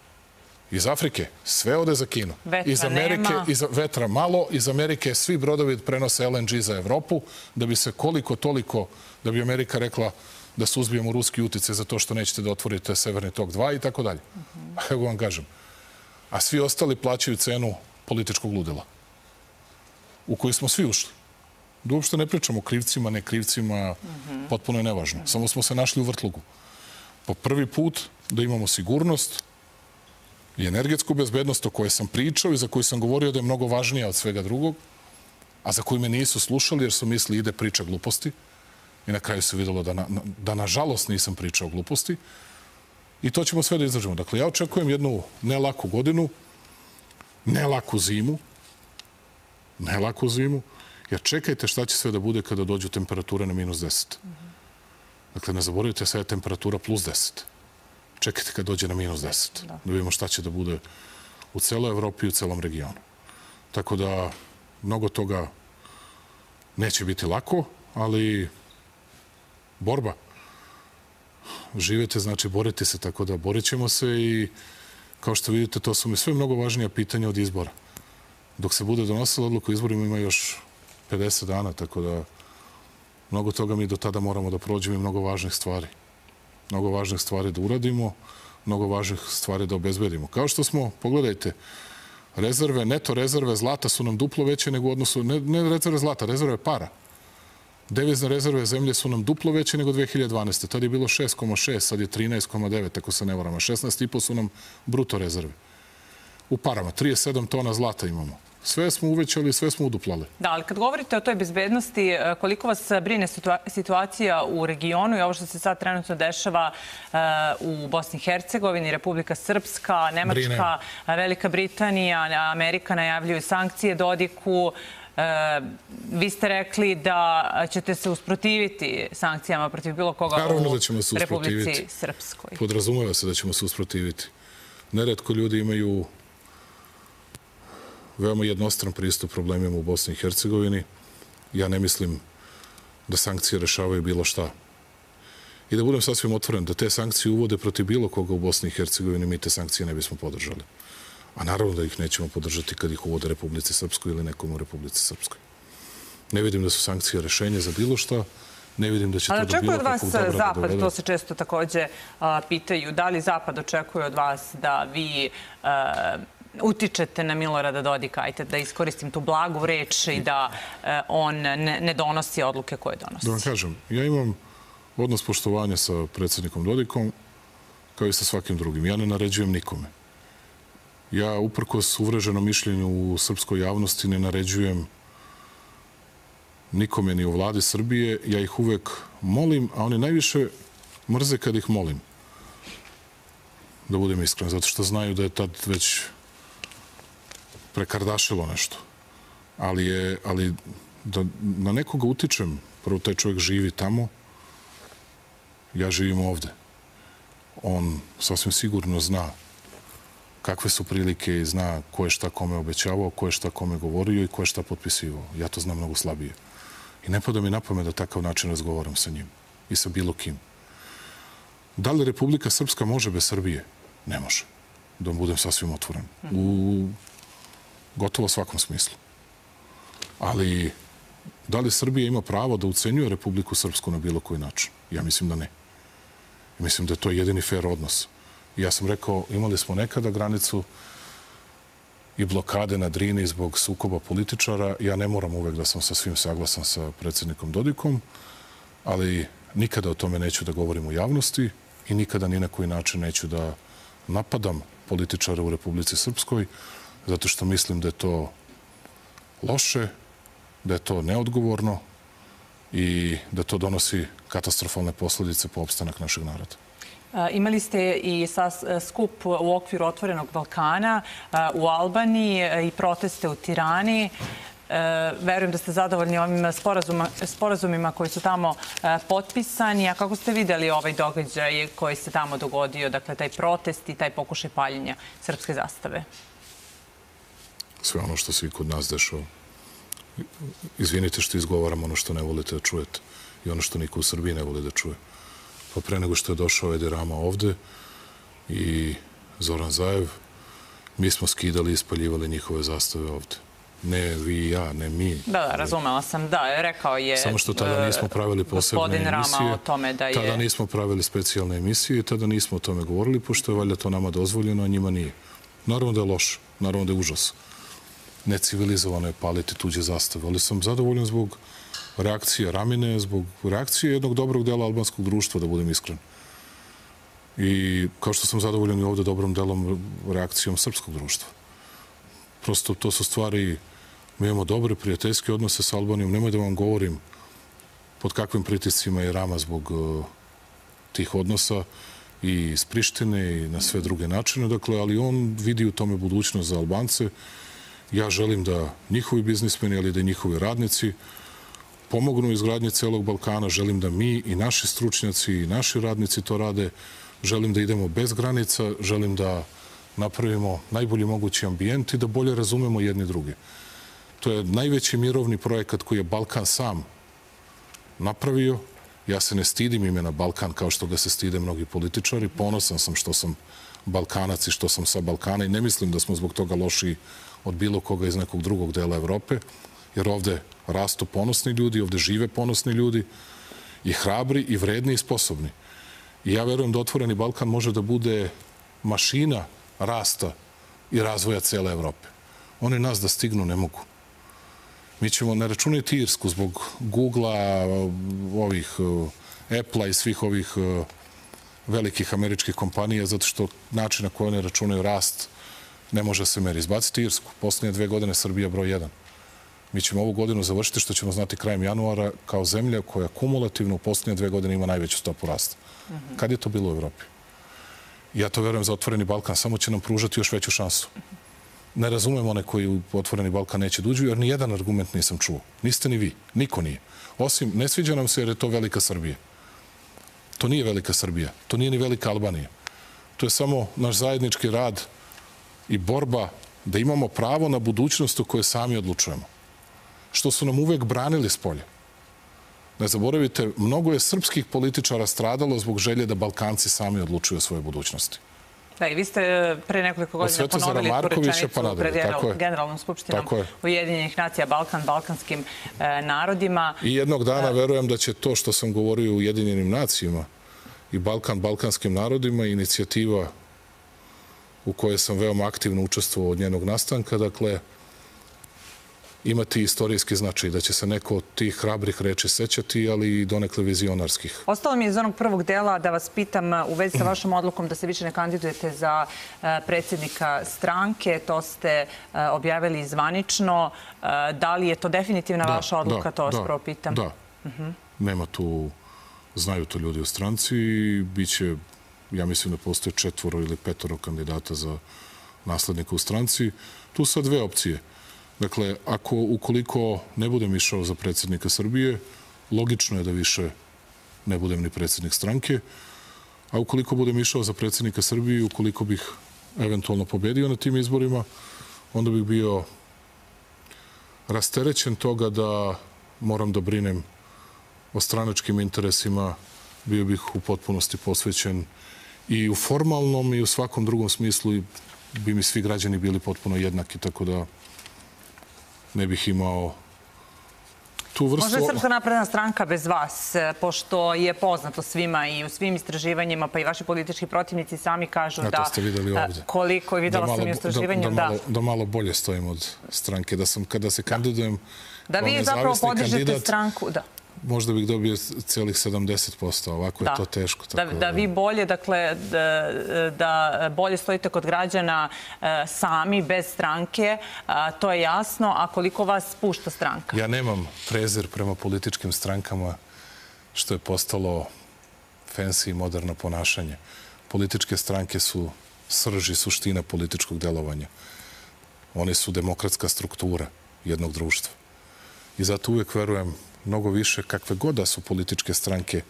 Iz Afrike sve ode za Kinu. Vetra iz Amerike, nema. Iz vetra malo. Iz Amerike svi brodovi prenose LNG za Evropu da bi se koliko toliko, da bi Amerika rekla da suzbijemo ruski utice za to što nećete da otvorite Severni tok 2 i tako dalje. Evo vam kažem. A svi ostali plaćaju cenu političkog ludila u koju smo svi ušli. Da uopšte ne pričamo o krivcima, ne krivcima, potpuno je nevažno. Samo smo se našli u vrtlugu. Po prvi put da imamo sigurnost i energetsku bezbednost o kojoj sam pričao i za koju sam govorio da je mnogo važnija od svega drugog, a za koju me nisu slušali jer su misli ide priča gluposti i na kraju se videlo da, na, da nažalost nisam pričao gluposti i to ćemo sve da izdržimo. Dakle, ja očekujem jednu nelaku godinu, nelaku zimu, nelaku zimu, jer čekajte šta će sve da bude kada dođu temperature na minus 10. Dakle, ne zaboravite, sada je temperatura plus 10. Čekajte kad dođe na minus 10. Da. da vidimo šta će da bude u celoj Evropi i u celom regionu. Tako da, mnogo toga neće biti lako, ali borba. Živete, znači borite se, tako da borit ćemo se i kao što vidite, to su mi sve mnogo važnija pitanja od izbora. Dok se bude donosila odluka o izborima ima još 50 dana, tako da mnogo toga mi do tada moramo da prođemo i mnogo važnih stvari. Mnogo važnih stvari da uradimo, mnogo važnih stvari da obezbedimo. Kao što smo, pogledajte, rezerve, neto rezerve zlata su nam duplo veće nego u odnosu, ne, ne rezerve zlata, rezerve para. Devizne rezerve zemlje su nam duplo veće nego 2012. Tada je bilo 6,6, sad je 13,9, ako se ne varamo. 16,5 su nam bruto rezerve. U parama, 37 tona zlata imamo. Sve smo uvećali, sve smo uduplali. Da, ali kad govorite o toj bezbednosti, e, koliko vas brine situacija u regionu i ovo što se sad trenutno dešava e, u Bosni i Hercegovini, Republika Srpska, Nemačka, brine. Velika Britanija, Amerika najavljuju sankcije Dodiku, vi ste rekli da ćete se usprotiviti sankcijama protiv bilo koga Naravno u da ćemo se Republici Srpskoj. Podrazumeva se da ćemo se usprotiviti. Neretko ljudi imaju veoma jednostran pristup problemima u Bosni i Hercegovini. Ja ne mislim da sankcije rešavaju bilo šta. I da budem sasvim otvoren, da te sankcije uvode protiv bilo koga u Bosni i Hercegovini, mi te sankcije ne bismo podržali. A naravno da ih nećemo podržati kad ih uvode Republici Srpskoj ili nekom u Republici Srpskoj. Ne vidim da su sankcije rešenje za bilo šta, ne vidim da će to do bilo od vas da Zapad, to se često takođe a, pitaju, da li Zapad očekuje od vas da vi a, utičete na Milorada Dodika, ajte da iskoristim tu blagu reč i da a, on ne, ne donosi odluke koje donosi. Da vam kažem, ja imam odnos poštovanja sa predsednikom Dodikom kao i sa svakim drugim. Ja ne naređujem nikome. Ja, uprkos uvreženom mišljenju u srpskoj javnosti, ne naređujem nikome ni u vladi Srbije. Ja ih uvek molim, a oni najviše mrze kad ih molim. Da budem iskren, zato što znaju da je tad već prekardašilo nešto. Ali je, ali da na nekoga utičem, prvo taj čovjek živi tamo, ja živim ovde. On sasvim sigurno zna kakve su prilike i zna ko je šta kome obećavao, ko je šta kome govorio i ko je šta potpisivao. Ja to znam mnogo slabije. I ne pada mi na pamet da takav način razgovaram sa njim i sa bilo kim. Da li Republika Srpska može bez Srbije? Ne može. Da budem sasvim otvoren. U gotovo svakom smislu. Ali da li Srbija ima pravo da ucenjuje Republiku Srpsku na bilo koji način? Ja mislim da ne. Mislim da je to jedini fair odnos. Ja sam rekao, imali smo nekada granicu i blokade na Drini zbog sukoba političara. Ja ne moram uvek da sam sa svim saglasan sa predsednikom Dodikom, ali nikada o tome neću da govorim u javnosti i nikada ni na koji način neću da napadam političara u Republici Srpskoj, zato što mislim da je to loše, da je to neodgovorno i da to donosi katastrofalne posledice po opstanak našeg naroda. Imali ste i skup u okviru Otvorenog Balkana u Albaniji i proteste u Tirani. Verujem da ste zadovoljni ovim sporazumima koji su tamo potpisani. A kako ste videli ovaj događaj koji se tamo dogodio, dakle taj protest i taj pokušaj paljenja srpske zastave? Sve ono što se i kod nas dešava. Izvinite što izgovaram ono što ne volite da čujete i ono što niko u Srbiji ne voli da čuje pa pre nego što je došao Edi Rama ovde i Zoran Zajev, mi smo skidali i ispaljivali njihove zastave ovde. Ne vi i ja, ne mi. Da, da, razumela sam. Da, rekao je... Samo što tada nismo pravili posebne emisije. Rama o tome da je... Tada nismo pravili specijalne emisije i tada nismo o tome govorili, pošto je valjda to nama dozvoljeno, a njima nije. Naravno da je loš, naravno da je užas. Necivilizovano je paliti tuđe zastave, ali sam zadovoljan zbog reakcije Ramine, zbog reakcije jednog dobrog dela albanskog društva, da budem iskren. I kao što sam zadovoljan i ovde dobrom delom reakcijom srpskog društva. Prosto to su stvari, mi imamo dobre prijateljske odnose sa Albanijom, nemoj da vam govorim pod kakvim pritiscima je Rama zbog uh, tih odnosa i iz Prištine i na sve druge načine, dakle, ali on vidi u tome budućnost za Albance. Ja želim da njihovi biznismeni, ali da njihovi radnici pomognu izgradnje celog Balkana, želim da mi i naši stručnjaci i naši radnici to rade, želim da idemo bez granica, želim da napravimo najbolji mogući ambijent i da bolje razumemo jedni druge. To je najveći mirovni projekat koji je Balkan sam napravio. Ja se ne stidim imena Balkan kao što ga se stide mnogi političari. Ponosan sam što sam Balkanac i što sam sa Balkana i ne mislim da smo zbog toga loši od bilo koga iz nekog drugog dela Evrope, jer ovde rastu ponosni ljudi, ovde žive ponosni ljudi i hrabri i vredni i sposobni. I ja verujem da Otvoreni Balkan može da bude mašina rasta i razvoja cele Evrope. Oni nas da stignu ne mogu. Mi ćemo, ne računati Irsku zbog Google-a, ovih Apple-a i svih ovih velikih američkih kompanija, zato što način na koji one računaju rast ne može se meri. Izbaciti Irsku. Poslednje dve godine Srbija broj 1. Mi ćemo ovu godinu završiti, što ćemo znati krajem januara, kao zemlja koja kumulativno u poslednje dve godine ima najveću stopu rasta. Mm -hmm. Kad je to bilo u Evropi? Ja to verujem za Otvoreni Balkan, samo će nam pružati još veću šansu. Ne razumem one koji u Otvoreni Balkan neće duđu, jer ni jedan argument nisam čuo. Niste ni vi. Niko nije. Osim, ne sviđa nam se jer je to velika Srbija. To nije velika Srbija. To nije ni velika Albanija. To je samo naš zajednički rad i borba da imamo pravo na budućnost o kojoj sami odlučujemo. Što su nam uvek branili s polja. Ne zaboravite, mnogo je srpskih političara stradalo zbog želje da Balkanci sami odlučuju o svojoj budućnosti. Da, i vi ste pre nekoliko godina ponovili tu rečenicu pa pred Generalnom skupštinom Ujedinjenih nacija Balkan, balkanskim e, narodima. I jednog dana verujem da će to što sam govorio u Ujedinjenim nacijama i Balkan, balkanskim narodima, inicijativa u kojoj sam veoma aktivno učestvovao od njenog nastanka, dakle, imati istorijski značaj, da će se neko od tih hrabrih reči sećati, ali i donekle vizionarskih. Ostalo mi je iz onog prvog dela da vas pitam u vezi sa vašom odlukom da se više ne kandidujete za predsjednika stranke. To ste objavili zvanično. Da li je to definitivna da, vaša odluka? Da, to vas da, prvo pitam. Da. Uh -huh. Nema tu, znaju to ljudi u stranci i bit će, ja mislim da postoje četvoro ili petoro kandidata za naslednika u stranci. Tu su dve opcije – Dakle, ako, ukoliko ne budem išao za predsjednika Srbije, logično je da više ne budem ni predsjednik stranke, a ukoliko budem išao za predsjednika Srbije, ukoliko bih eventualno pobedio na tim izborima, onda bih bio rasterećen toga da moram da brinem o stranačkim interesima, bio bih u potpunosti posvećen i u formalnom i u svakom drugom smislu bi mi svi građani bili potpuno jednaki, tako da ne bih imao tu vrstu... Može Srpska napredna stranka bez vas, e, pošto je poznato svima i u svim istraživanjima, pa i vaši politički protivnici sami kažu ja, da... ste videli e, ovde. Koliko, videla da sam i u istraživanju, da, da, malo, da malo bolje stojim od stranke, da sam kada se kandidujem da vi zapravo podržite stranku, da možda bih dobio celih 70%, ovako da. je to teško. Da, tako da, da vi bolje, dakle, da, da bolje stojite kod građana e, sami, bez stranke, a, to je jasno, a koliko vas pušta stranka? Ja nemam prezir prema političkim strankama, što je postalo fancy i moderno ponašanje. Političke stranke su srž i suština političkog delovanja. One su demokratska struktura jednog društva. I zato uvek verujem mnogo više kakve god da su političke stranke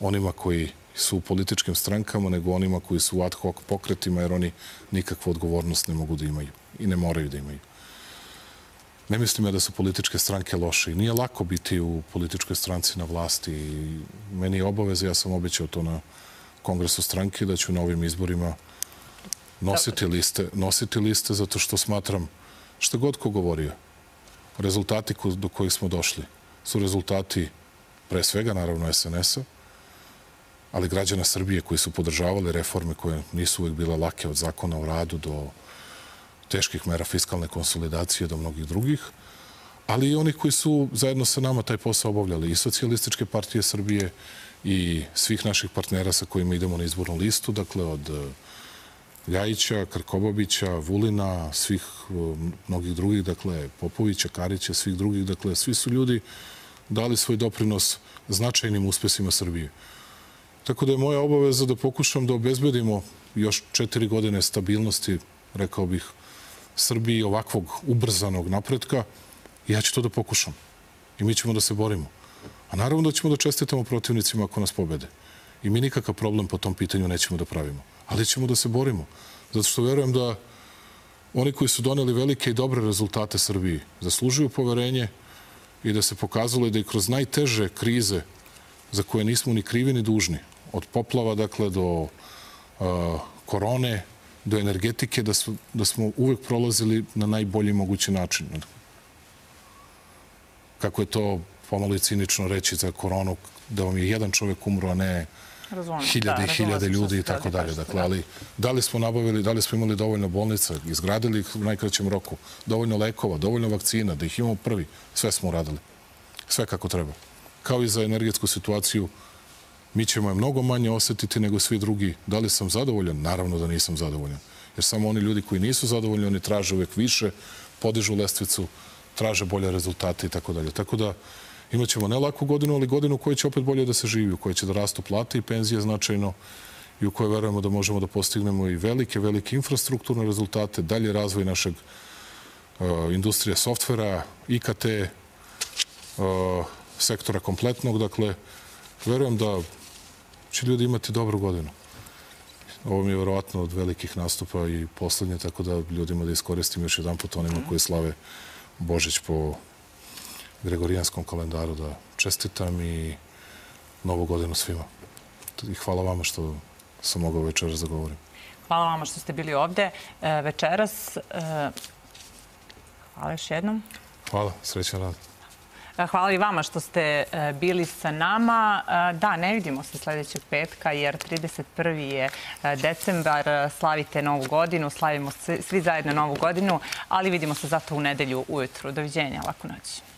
onima koji su u političkim strankama nego onima koji su u ad hoc pokretima jer oni nikakvu odgovornost ne mogu da imaju i ne moraju da imaju. Ne mislim ja da su političke stranke loše i nije lako biti u političkoj stranci na vlasti i meni je obaveza, ja sam obećao to na kongresu stranke da ću na ovim izborima nositi liste, nositi liste zato što smatram šta god ko govorio rezultati do kojih smo došli su rezultati pre svega, naravno, SNS-a, ali građana Srbije koji su podržavali reforme koje nisu uvek bile lake od zakona o radu do teških mera fiskalne konsolidacije do mnogih drugih, ali i oni koji su zajedno sa nama taj posao obavljali i socijalističke partije Srbije i svih naših partnera sa kojima idemo na izbornu listu, dakle od Ljajića, Krkobabića, Vulina, svih e, mnogih drugih, dakle Popovića, Karića, svih drugih, dakle svi su ljudi dali svoj doprinos značajnim uspesima Srbije. Tako da je moja obaveza da pokušam da obezbedimo još četiri godine stabilnosti, rekao bih, Srbiji ovakvog ubrzanog napretka i ja ću to da pokušam. I mi ćemo da se borimo. A naravno da ćemo da čestitamo protivnicima ako nas pobede. I mi nikakav problem po tom pitanju nećemo da pravimo. Ali ćemo da se borimo. Zato što verujem da oni koji su doneli velike i dobre rezultate Srbiji zaslužuju poverenje i da se pokazalo da i kroz najteže krize za koje nismo ni krivi ni dužni, od poplava, dakle, do uh, korone, do energetike, da, su, da smo uvek prolazili na najbolji mogući način. Kako je to pomalo i cinično reći za koronu, da vam je jedan čovek umro, a ne Razumem. hiljade da, i hiljade ljudi i tako dalje. Dakle, ali da li smo nabavili, da li smo imali dovoljno bolnica, izgradili ih u najkraćem roku, dovoljno lekova, dovoljno vakcina, da ih imamo prvi, sve smo uradili. Sve kako treba. Kao i za energetsku situaciju, mi ćemo je mnogo manje osetiti nego svi drugi. Da li sam zadovoljan? Naravno da nisam zadovoljan. Jer samo oni ljudi koji nisu zadovoljni, oni traže uvek više, podižu lestvicu, traže bolje rezultate i tako dalje. Tako da imaćemo ne laku godinu, ali godinu u kojoj će opet bolje da se živi, u kojoj će da rastu plate i penzije značajno i u kojoj verujemo da možemo da postignemo i velike, velike infrastrukturne rezultate, dalje razvoj našeg uh, industrije softvera, IKT, uh, sektora kompletnog. Dakle, verujem da će ljudi imati dobru godinu. Ovo mi je verovatno od velikih nastupa i poslednje, tako da ljudima da iskoristim još jedan put onima koji slave Božić po Gregorijanskom kalendaru da čestitam i novu godinu svima. I hvala vama što sam mogao večeras da govorim. Hvala vama što ste bili ovde e, večeras. E, hvala još jednom. Hvala, srećan rad. E, hvala i vama što ste bili sa nama. Da, ne vidimo se sledećeg petka jer 31. je decembar, slavite Novu godinu, slavimo svi zajedno Novu godinu, ali vidimo se zato u nedelju ujutru. Doviđenja, laku noć.